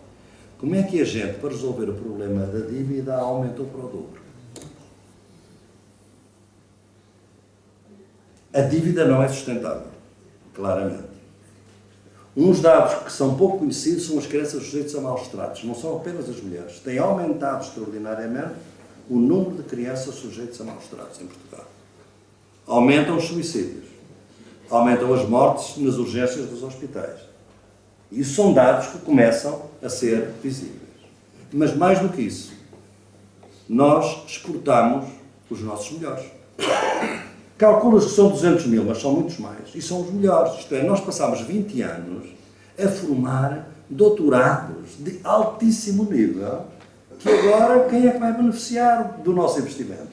Como é que a gente, para resolver o problema da dívida, aumentou para o dobro? A dívida não é sustentável, claramente. Uns dados que são pouco conhecidos são as crianças sujeitas a maus tratos, não são apenas as mulheres. Tem aumentado extraordinariamente o número de crianças sujeitas a maus tratos em Portugal. Aumentam os suicídios, aumentam as mortes nas urgências dos hospitais isso são dados que começam a ser visíveis. Mas mais do que isso, nós exportamos os nossos melhores. Calcula-se que são 200 mil, mas são muitos mais. E são os melhores. Isto é, nós passámos 20 anos a formar doutorados de altíssimo nível, que agora quem é que vai beneficiar do nosso investimento?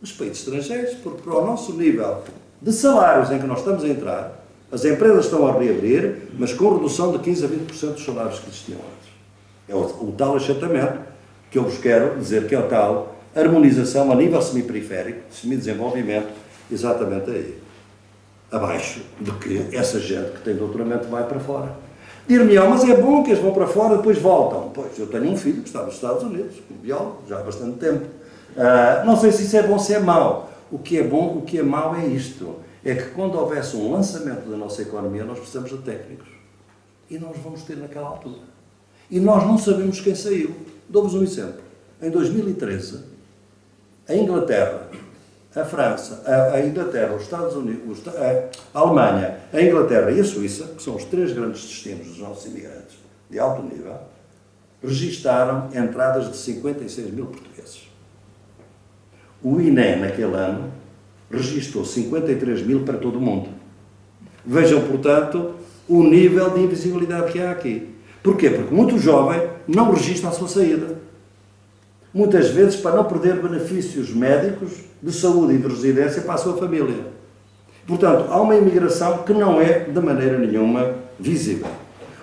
Os países estrangeiros, porque para o nosso nível de salários em que nós estamos a entrar, as empresas estão a reabrir, mas com redução de 15 a 20% dos salários que existiam antes. É o, o tal achatamento que eu vos quero dizer que é o tal harmonização a nível semiperiférico, semi-desenvolvimento, exatamente aí. Abaixo de que essa gente que tem doutoramento vai para fora. Dir-me, mas é bom que eles vão para fora depois voltam. Pois, eu tenho um filho que está nos Estados Unidos, um biólogo, já há bastante tempo. Uh, não sei se isso é bom ou se é mau. O que é bom, o que é mau é isto. É que quando houvesse um lançamento da nossa economia, nós precisamos de técnicos. E nós vamos ter naquela altura. E nós não sabemos quem saiu. Dou-vos um exemplo. Em 2013, a Inglaterra, a França, a, a Inglaterra, os Estados Unidos, a Alemanha, a Inglaterra e a Suíça, que são os três grandes destinos dos nossos imigrantes de alto nível, registaram entradas de 56 mil portugueses. O INE, naquele ano, registrou 53 mil para todo o mundo. Vejam, portanto, o nível de invisibilidade que há aqui. Porquê? Porque muito jovem não registra a sua saída. Muitas vezes para não perder benefícios médicos, de saúde e de residência para a sua família. Portanto, há uma imigração que não é de maneira nenhuma visível.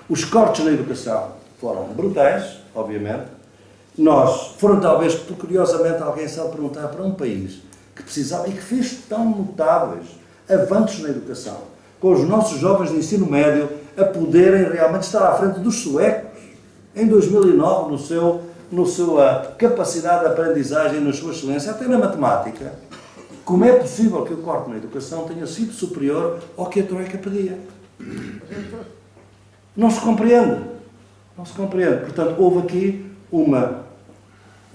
Os cortes na educação foram brutais, obviamente. Nós, foram talvez, por curiosamente, alguém sabe perguntar para um país que precisava e que fez tão notáveis avanços na educação, com os nossos jovens de ensino médio a poderem realmente estar à frente dos suecos em 2009, no seu, no sua capacidade de aprendizagem, na sua excelência, até na matemática. Como é possível que o corte na educação tenha sido superior ao que a Troika pedia? Não se compreende. Não se compreende. Portanto, houve aqui uma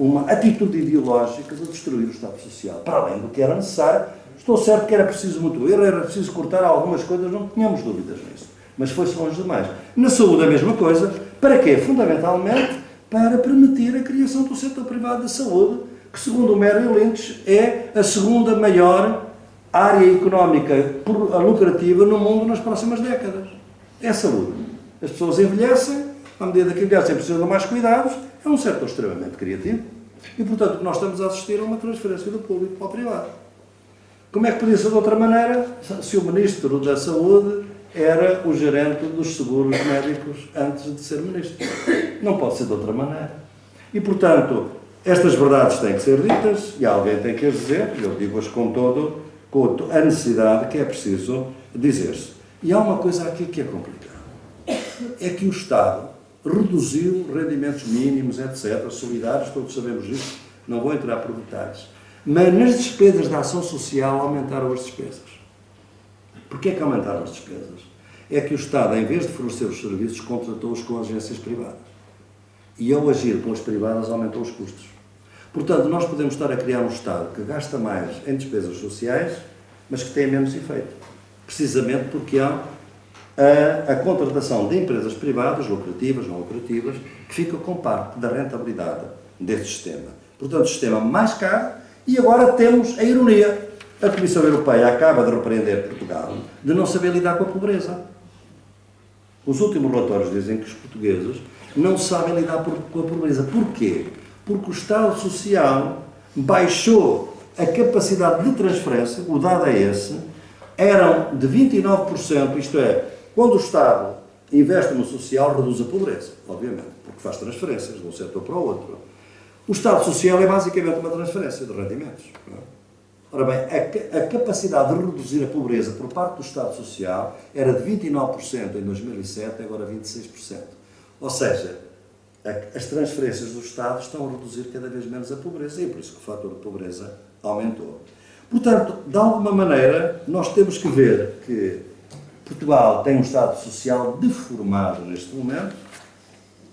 uma atitude ideológica de destruir o Estado Social, para além do que era necessário. Estou certo que era preciso muito erro, era preciso cortar algumas coisas, não tínhamos dúvidas nisso. Mas foi-se longe demais. Na saúde, a mesma coisa. Para quê? Fundamentalmente para permitir a criação do setor privado da saúde, que, segundo o Merrill Lynch, é a segunda maior área económica lucrativa no mundo nas próximas décadas. É a saúde. As pessoas envelhecem, à medida que envelhecem precisam de mais cuidados, é um setor extremamente criativo. E, portanto, nós estamos a assistir a uma transferência do público para o privado. Como é que podia ser de outra maneira se o Ministro da Saúde era o gerente dos seguros médicos antes de ser Ministro? Não pode ser de outra maneira. E, portanto, estas verdades têm que ser ditas e alguém tem que as dizer, eu digo-as com, todo, com a necessidade que é preciso dizer-se. E há uma coisa aqui que é complicada. É que o Estado reduziu rendimentos mínimos, etc., solidários, todos sabemos disso, não vou entrar por detalhes. Mas nas despesas da ação social aumentaram as despesas. Porquê é que aumentaram as despesas? É que o Estado, em vez de fornecer os serviços, contratou-os com agências privadas. E ao agir com as privadas, aumentou os custos. Portanto, nós podemos estar a criar um Estado que gasta mais em despesas sociais, mas que tem menos efeito. Precisamente porque há a, a contratação de empresas privadas, lucrativas, não lucrativas, que ficam com parte da rentabilidade deste sistema. Portanto, sistema mais caro e agora temos a ironia. A Comissão Europeia acaba de repreender Portugal de não saber lidar com a pobreza. Os últimos relatórios dizem que os portugueses não sabem lidar com a pobreza. Porquê? Porque o Estado Social baixou a capacidade de transferência, o dado é esse, eram de 29%, isto é, quando o Estado investe no social, reduz a pobreza, obviamente, porque faz transferências de um setor para o outro. O Estado Social é basicamente uma transferência de rendimentos. Ora bem, a, a, capacidade de reduzir a pobreza por parte do Estado Social era de 29% em 2007, agora 26%. Ou seja, a, as transferências do Estado estão a reduzir cada vez menos a pobreza e é por isso que o fator de pobreza aumentou. Portanto, de alguma maneira, nós temos que ver que Portugal tem um Estado social deformado neste momento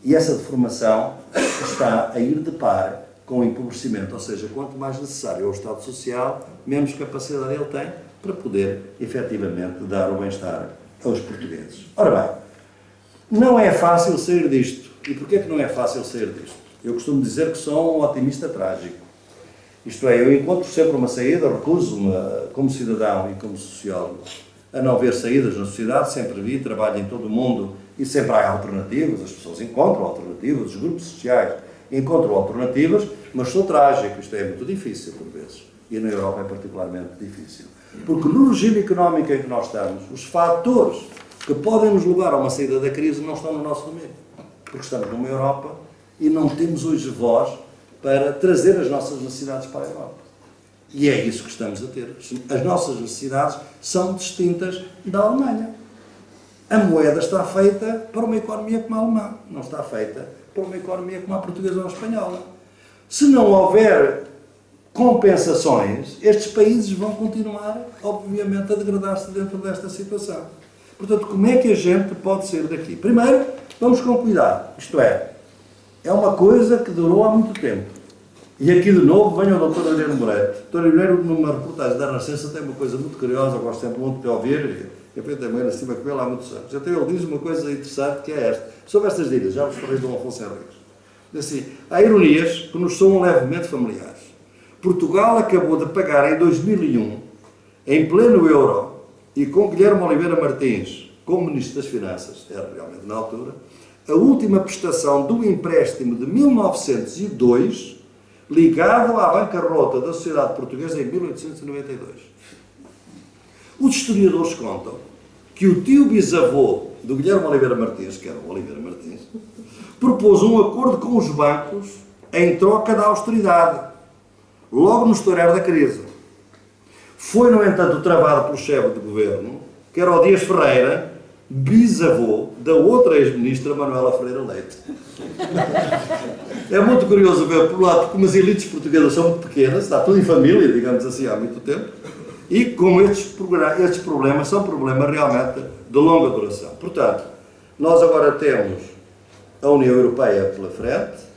e essa deformação está a ir de par com empobrecimento, ou seja, quanto mais necessário é o Estado social, menos capacidade ele tem para poder efetivamente dar o bem-estar aos portugueses. Ora bem, não é fácil sair disto. E porquê que não é fácil sair disto? Eu costumo dizer que sou um otimista trágico. Isto é, eu encontro sempre uma saída, recuso-me, como cidadão e como sociólogo, a não ver saídas na sociedade, sempre vi, trabalho em todo o mundo e sempre há alternativas, as pessoas encontram alternativas, os grupos sociais encontram alternativas, mas sou trágico, isto é muito difícil por vezes. E na Europa é particularmente difícil. Porque no regime económico em que nós estamos, os fatores que podem nos levar a uma saída da crise não estão no nosso domínio. Porque estamos numa Europa e não temos hoje voz para trazer as nossas necessidades para a Europa. E é isso que estamos a ter. As nossas necessidades são distintas da Alemanha. A moeda está feita para uma economia como a alemã, não está feita para uma economia como a portuguesa ou a espanhola. Se não houver compensações, estes países vão continuar, obviamente, a degradar-se dentro desta situação. Portanto, como é que a gente pode sair daqui? Primeiro, vamos com cuidado. Isto é, é uma coisa que durou há muito tempo. E aqui de novo venho ao Dr. Adriano Moreira. O Dr. Adriano, numa reportagem da Renascença, tem uma coisa muito curiosa, gosto sempre muito de ouvir, e aprendi também acima com ele há muitos anos. Então ele diz uma coisa interessante que é esta, sobre estas dívidas, já vos falei do Afonso Henriques. Diz assim, há ironias que nos são levemente familiares. Portugal acabou de pagar em 2001, em pleno euro, e com Guilherme Oliveira Martins como Ministro das Finanças, era realmente na altura, a última prestação do empréstimo de 1902, ligado à bancarrota da sociedade portuguesa em 1892. Os historiadores contam que o tio bisavô do Guilherme Oliveira Martins, que era o Oliveira Martins, propôs um acordo com os bancos em troca da austeridade, logo no estourar da crise. Foi, no entanto, travado pelo chefe de governo, que era o Dias Ferreira, bisavô da outra ex-ministra Manuela Freire Leite. É muito curioso ver, por lado, como as elites portuguesas são muito pequenas, está tudo em família, digamos assim, há muito tempo, e como estes, estes problemas são problemas realmente de longa duração. Portanto, nós agora temos a União Europeia pela frente,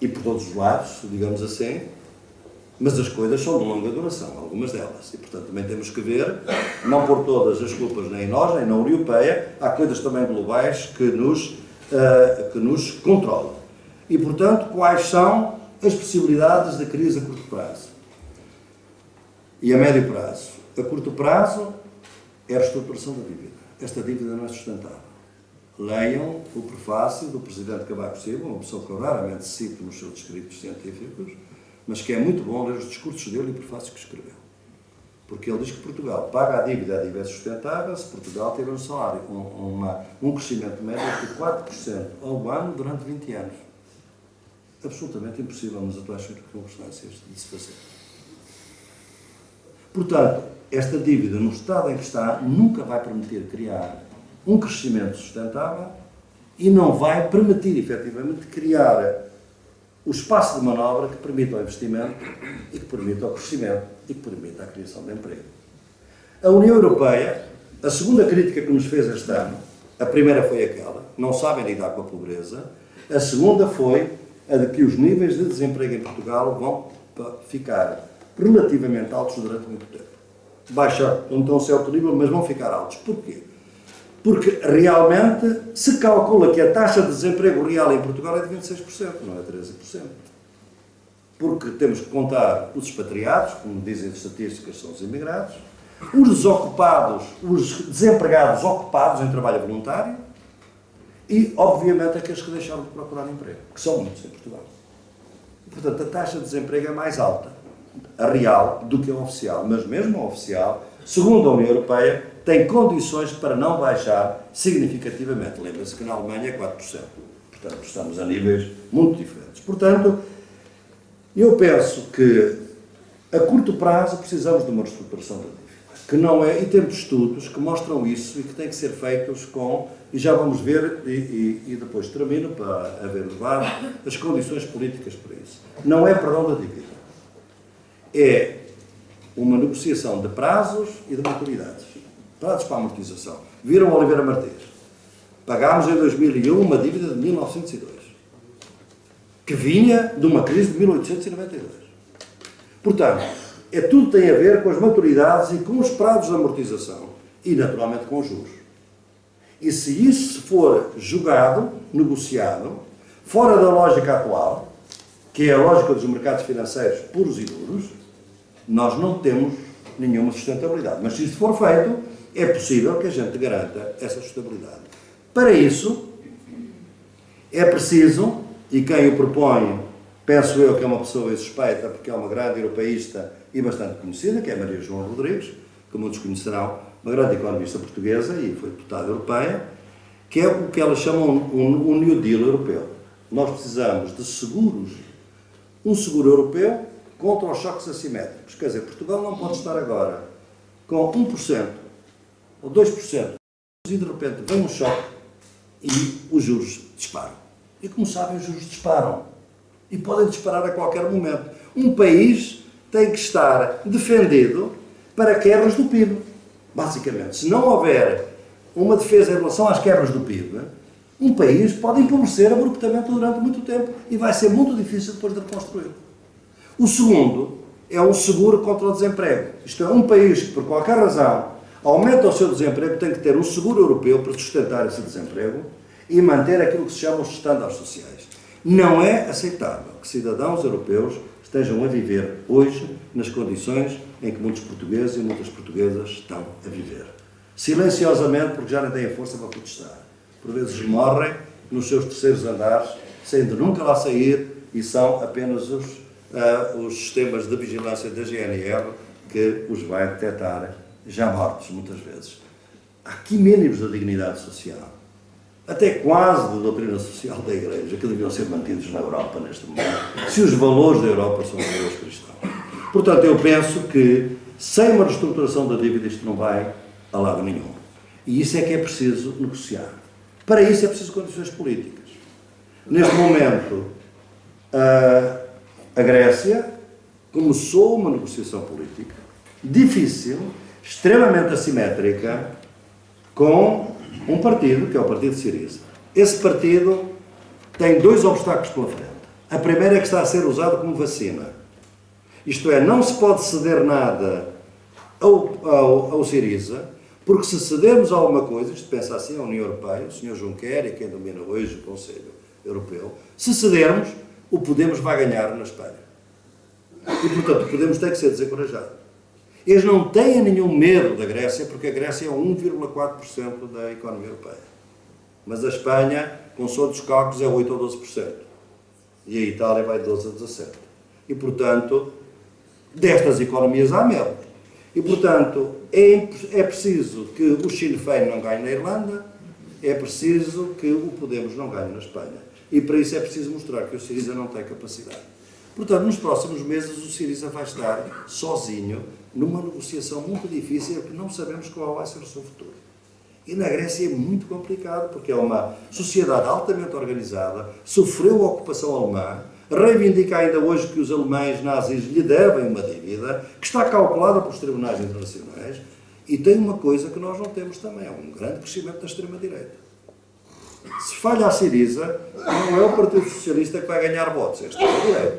e por todos os lados, digamos assim, mas as coisas são de longa duração, algumas delas. E, portanto, também temos que ver, não por todas as culpas nem em nós, nem na União Europeia, há coisas também globais que nos, uh, que nos controlam. E, portanto, quais são as possibilidades da crise a curto prazo? E a médio prazo? A curto prazo é a reestruturação da dívida. Esta dívida não é sustentável. Leiam o prefácio do Presidente Cavaco Silva, uma pessoa que eu raramente cito nos seus escritos científicos, mas que é muito bom ler os discursos dele e o prefácio que escreveu. Porque ele diz que Portugal paga a dívida, a dívida é sustentável se Portugal tiver um salário, um, uma, um crescimento médio de 4% ao ano durante 20 anos. Absolutamente impossível nas atuais circunstâncias de se fazer. Portanto, esta dívida, no estado em que está, nunca vai permitir criar um crescimento sustentável e não vai permitir, efetivamente, criar o espaço de manobra que permita o investimento e que permita o crescimento e que permita a criação de emprego. A União Europeia, a segunda crítica que nos fez este ano, a primeira foi aquela, não sabem lidar com a pobreza, a segunda foi a de que os níveis de desemprego em Portugal vão ficar relativamente altos durante muito tempo. Baixar, não estão alto nível, mas vão ficar altos. Porquê? Porque realmente se calcula que a taxa de desemprego real em Portugal é de 26%, não é 13%. Porque temos que contar os expatriados, como dizem as estatísticas, são os imigrados, os desocupados, os desempregados ocupados em trabalho voluntário e, obviamente, aqueles que deixaram de procurar emprego, que são muitos em Portugal. Portanto, a taxa de desemprego é mais alta, a real, do que a oficial. Mas mesmo a oficial, segundo a União Europeia, tem condições para não baixar significativamente. Lembra-se que na Alemanha é 4%. Portanto, estamos a níveis muito diferentes. Portanto, eu penso que a curto prazo precisamos de uma reestruturação da dívida. Que não é, e temos estudos que mostram isso e que têm que ser feitos com, e já vamos ver, e, e, e depois termino para haver debate, as condições políticas para isso. Não é perdão da dívida. É uma negociação de prazos e de maturidades dados para a amortização. Viram Oliveira Martins? Pagámos em 2001 uma dívida de 1902, que vinha de uma crise de 1892. Portanto, é tudo tem a ver com as maturidades e com os prazos de amortização e, naturalmente, com os juros. E se isso for julgado, negociado, fora da lógica atual, que é a lógica dos mercados financeiros puros e duros, nós não temos nenhuma sustentabilidade. Mas se isso for feito, é possível que a gente garanta essa sustentabilidade. Para isso, é preciso, e quem o propõe, penso eu que é uma pessoa suspeita, porque é uma grande europeísta e bastante conhecida, que é Maria João Rodrigues, que muitos conhecerão, uma grande economista portuguesa e foi deputada europeia, que é o que elas chamam um, um New Deal europeu. Nós precisamos de seguros, um seguro europeu contra os choques assimétricos. Quer dizer, Portugal não pode estar agora com 1% ou 2% e de repente vem um choque e os juros disparam. E como sabem, os juros disparam. E podem disparar a qualquer momento. Um país tem que estar defendido para quebras do PIB, basicamente. Se não houver uma defesa em relação às quebras do PIB, um país pode empobrecer abruptamente durante muito tempo e vai ser muito difícil depois de reconstruir. O segundo é um seguro contra o desemprego. Isto é, um país que, por qualquer razão, aumenta o seu desemprego, tem que ter um seguro europeu para sustentar esse desemprego e manter aquilo que se chama os estándares sociais. Não é aceitável que cidadãos europeus estejam a viver hoje nas condições em que muitos portugueses e muitas portuguesas estão a viver. Silenciosamente, porque já não têm força para protestar. Por vezes morrem nos seus terceiros andares, sem de nunca lá sair, e são apenas os, uh, os sistemas de vigilância da GNR que os vai detectar já mortos, muitas vezes. Aqui mínimos da dignidade social até quase da doutrina social da Igreja, que deviam ser mantidos na Europa neste momento, se os valores da Europa são valores cristãos. Portanto, eu penso que sem uma reestruturação da dívida isto não vai a lado nenhum. E isso é que é preciso negociar. Para isso é preciso condições políticas. Neste momento, a Grécia começou uma negociação política difícil, extremamente assimétrica, com um partido, que é o Partido Siriza. Esse partido tem dois obstáculos pela frente. A primeira é que está a ser usado como vacina. Isto é, não se pode ceder nada ao, ao, ao Siriza, porque se cedermos alguma coisa, isto pensa assim a União Europeia, o Sr. Juncker e quem domina hoje o Conselho Europeu, se cedermos, o Podemos vai ganhar na Espanha. E, portanto, o Podemos tem que ser desencorajado. Eles não têm nenhum medo da Grécia, porque a Grécia é 1,4% da economia europeia. Mas a Espanha, com só dos cálculos, é 8 ou 12%. E a Itália vai de 12 a 17%. E, portanto, destas economias há medo. E, portanto, é, é preciso que o Sinn Féin não ganhe na Irlanda, é preciso que o Podemos não ganhe na Espanha. E para isso é preciso mostrar que o Siriza não tem capacidade. Portanto, nos próximos meses o Siriza vai estar sozinho numa negociação muito difícil que não sabemos qual vai ser o seu futuro. E na Grécia é muito complicado, porque é uma sociedade altamente organizada, sofreu a ocupação alemã, reivindica ainda hoje que os alemães nazis lhe devem uma dívida, que está calculada pelos tribunais internacionais, e tem uma coisa que nós não temos também, é um grande crescimento da extrema-direita. Se falha a Siriza, não é o Partido Socialista que vai ganhar votos, é a extrema-direita,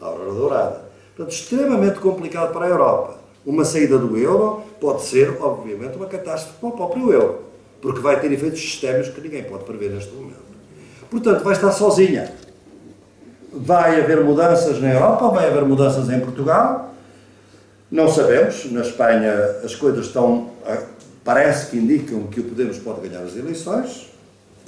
a Aurora Dourada. Portanto, extremamente complicado para a Europa. Uma saída do euro pode ser, obviamente, uma catástrofe para o próprio euro, porque vai ter efeitos sistémicos que ninguém pode prever neste momento. Portanto, vai estar sozinha. Vai haver mudanças na Europa, vai haver mudanças em Portugal. Não sabemos. Na Espanha as coisas estão. Ah, parece que indicam que o Podemos pode ganhar as eleições.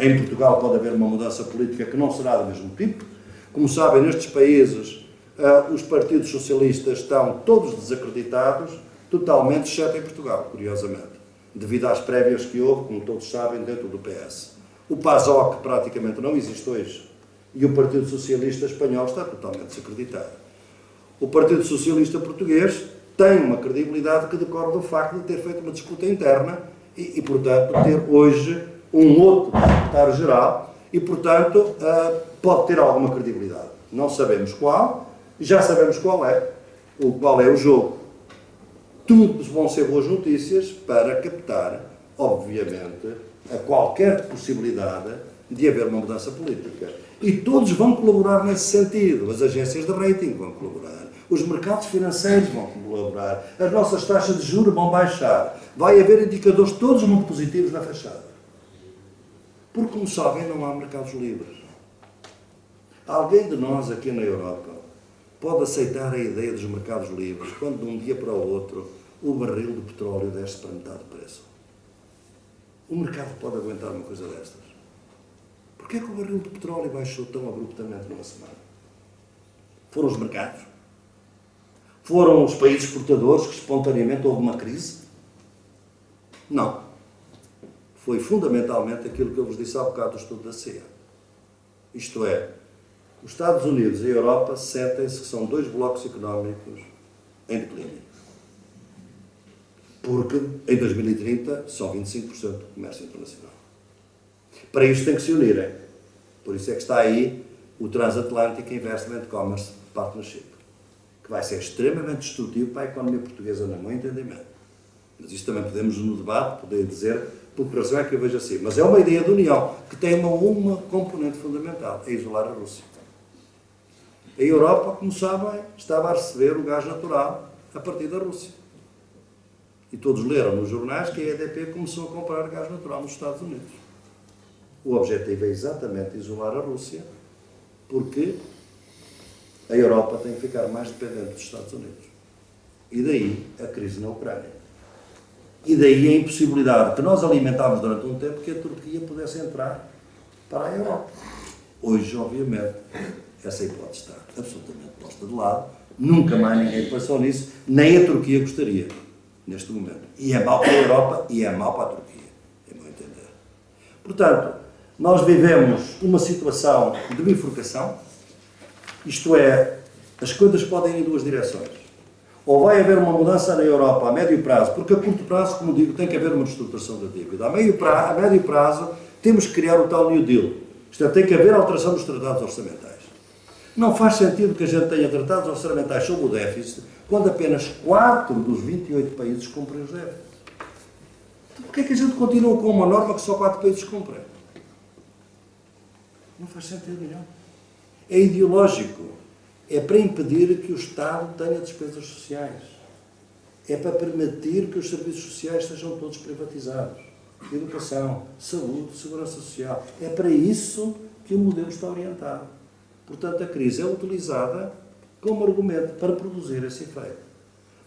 Em Portugal pode haver uma mudança política que não será do mesmo tipo. Como sabem, nestes países uh, os partidos socialistas estão todos desacreditados, totalmente, exceto em Portugal, curiosamente, devido às prévias que houve, como todos sabem, dentro do PS. O PASOK praticamente não existe hoje e o Partido Socialista Espanhol está totalmente desacreditado. O Partido Socialista Português tem uma credibilidade que decorre do facto de ter feito uma disputa interna e, e portanto, ter hoje um outro secretário-geral e, portanto, uh, pode ter alguma credibilidade. Não sabemos qual, já sabemos qual é, o qual é o jogo. Tudo vão ser boas notícias para captar, obviamente, a qualquer possibilidade de haver uma mudança política. E todos vão colaborar nesse sentido. As agências de rating vão colaborar, os mercados financeiros vão colaborar, as nossas taxas de juros vão baixar. Vai haver indicadores todos muito positivos na fachada. Porque, como sabem, não há mercados livres. Alguém de nós aqui na Europa pode aceitar a ideia dos mercados livres quando de um dia para o outro o barril de petróleo desce para metade do preço? O mercado pode aguentar uma coisa destas? Porquê é que o barril de petróleo baixou tão abruptamente numa semana? Foram os mercados? Foram os países exportadores que espontaneamente houve uma crise? Não. Foi fundamentalmente aquilo que eu vos disse há bocado do estudo da CEA. Isto é, os Estados Unidos e a Europa sentem-se que são dois blocos económicos em declínio. Porque em 2030 são 25% do comércio internacional. Para isto tem que se unirem. Por isso é que está aí o Transatlantic Investment Commerce Partnership, que vai ser extremamente destrutivo para a economia portuguesa, no meu entendimento. Mas isto também podemos, no debate, poder dizer por razão é que eu vejo assim. Mas é uma ideia de união que tem uma, uma componente fundamental, é isolar a Rússia. A Europa, como sabem, estava a receber o gás natural a partir da Rússia. E todos leram nos jornais que a EDP começou a comprar gás natural nos Estados Unidos. O objetivo é exatamente isolar a Rússia, porque a Europa tem que ficar mais dependente dos Estados Unidos. E daí a crise na Ucrânia. E daí a impossibilidade que nós alimentámos durante um tempo que a Turquia pudesse entrar para a Europa. Hoje, obviamente, essa hipótese está absolutamente posta de lado. Nunca mais ninguém pensou nisso, nem a Turquia gostaria, neste momento. E é mau para a Europa e é mau para a Turquia, é meu entender. Portanto, nós vivemos uma situação de bifurcação, isto é, as coisas podem ir em duas direções. Ou vai haver uma mudança na Europa a médio prazo, porque a curto prazo, como digo, tem que haver uma reestruturação da dívida. A, meio prazo, a médio prazo, temos que criar o tal New Deal. Isto é, tem que haver alteração dos tratados orçamentais. Não faz sentido que a gente tenha tratados orçamentais sobre o déficit quando apenas 4 dos 28 países cumprem os déficits. Então, porquê é que a gente continua com uma norma que só 4 países cumprem? Não faz sentido nenhum. É ideológico. É para impedir que o Estado tenha despesas sociais. É para permitir que os serviços sociais sejam todos privatizados. Educação, saúde, segurança social. É para isso que o modelo está orientado. Portanto, a crise é utilizada como argumento para produzir esse efeito.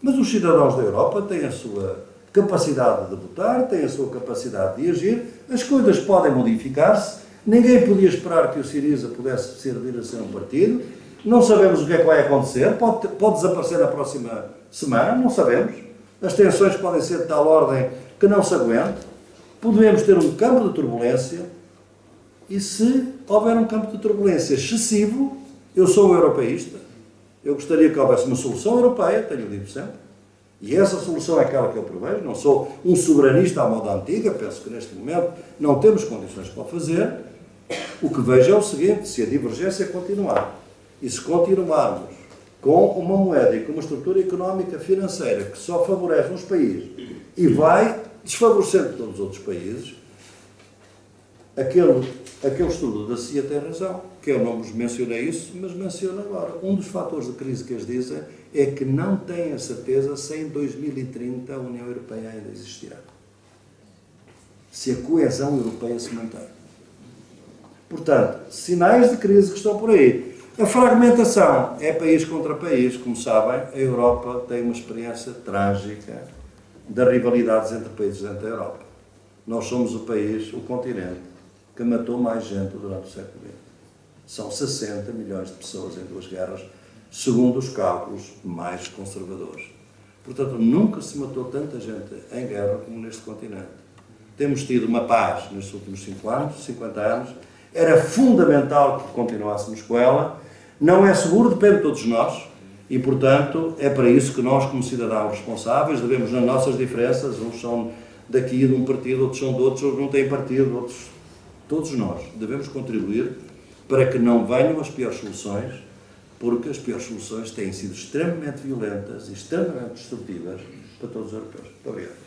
Mas os cidadãos da Europa têm a sua capacidade de votar, têm a sua capacidade de agir, as coisas podem modificar-se Ninguém podia esperar que o Siriza pudesse ser, vir a ser um partido. Não sabemos o que é que vai acontecer. Pode, pode desaparecer na próxima semana, não sabemos. As tensões podem ser de tal ordem que não se aguente. Podemos ter um campo de turbulência. E se houver um campo de turbulência excessivo, eu sou um europeísta. Eu gostaria que houvesse uma solução europeia, tenho dito sempre. E essa solução é aquela que eu prevejo. Não sou um soberanista à moda antiga, penso que neste momento não temos condições para o fazer o que vejo é o seguinte: se a divergência continuar e se continuarmos com uma moeda e com uma estrutura económica financeira que só favorece uns países e vai desfavorecendo todos os outros países, aquele, aquele estudo da CIA tem razão, que eu não vos mencionei isso, mas menciono agora. Um dos fatores de crise que eles dizem é que não têm a certeza se em 2030 a União Europeia ainda existirá. Se a coesão europeia se mantém. Portanto, sinais de crise que estão por aí. A fragmentação é país contra país, como sabem, a Europa tem uma experiência trágica das rivalidades entre países dentro da Europa. Nós somos o país, o continente, que matou mais gente durante o século XX. São 60 milhões de pessoas em duas guerras, segundo os cálculos mais conservadores. Portanto, nunca se matou tanta gente em guerra como neste continente. Temos tido uma paz nestes últimos 5 anos, 50 anos, era fundamental que continuássemos com ela. Não é seguro, depende de todos nós. E, portanto, é para isso que nós, como cidadãos responsáveis, devemos, nas nossas diferenças, uns são daqui de um partido, outros são de outros, outros não têm partido, outros. Todos nós devemos contribuir para que não venham as piores soluções, porque as piores soluções têm sido extremamente violentas e extremamente destrutivas para todos os europeus. Muito obrigado.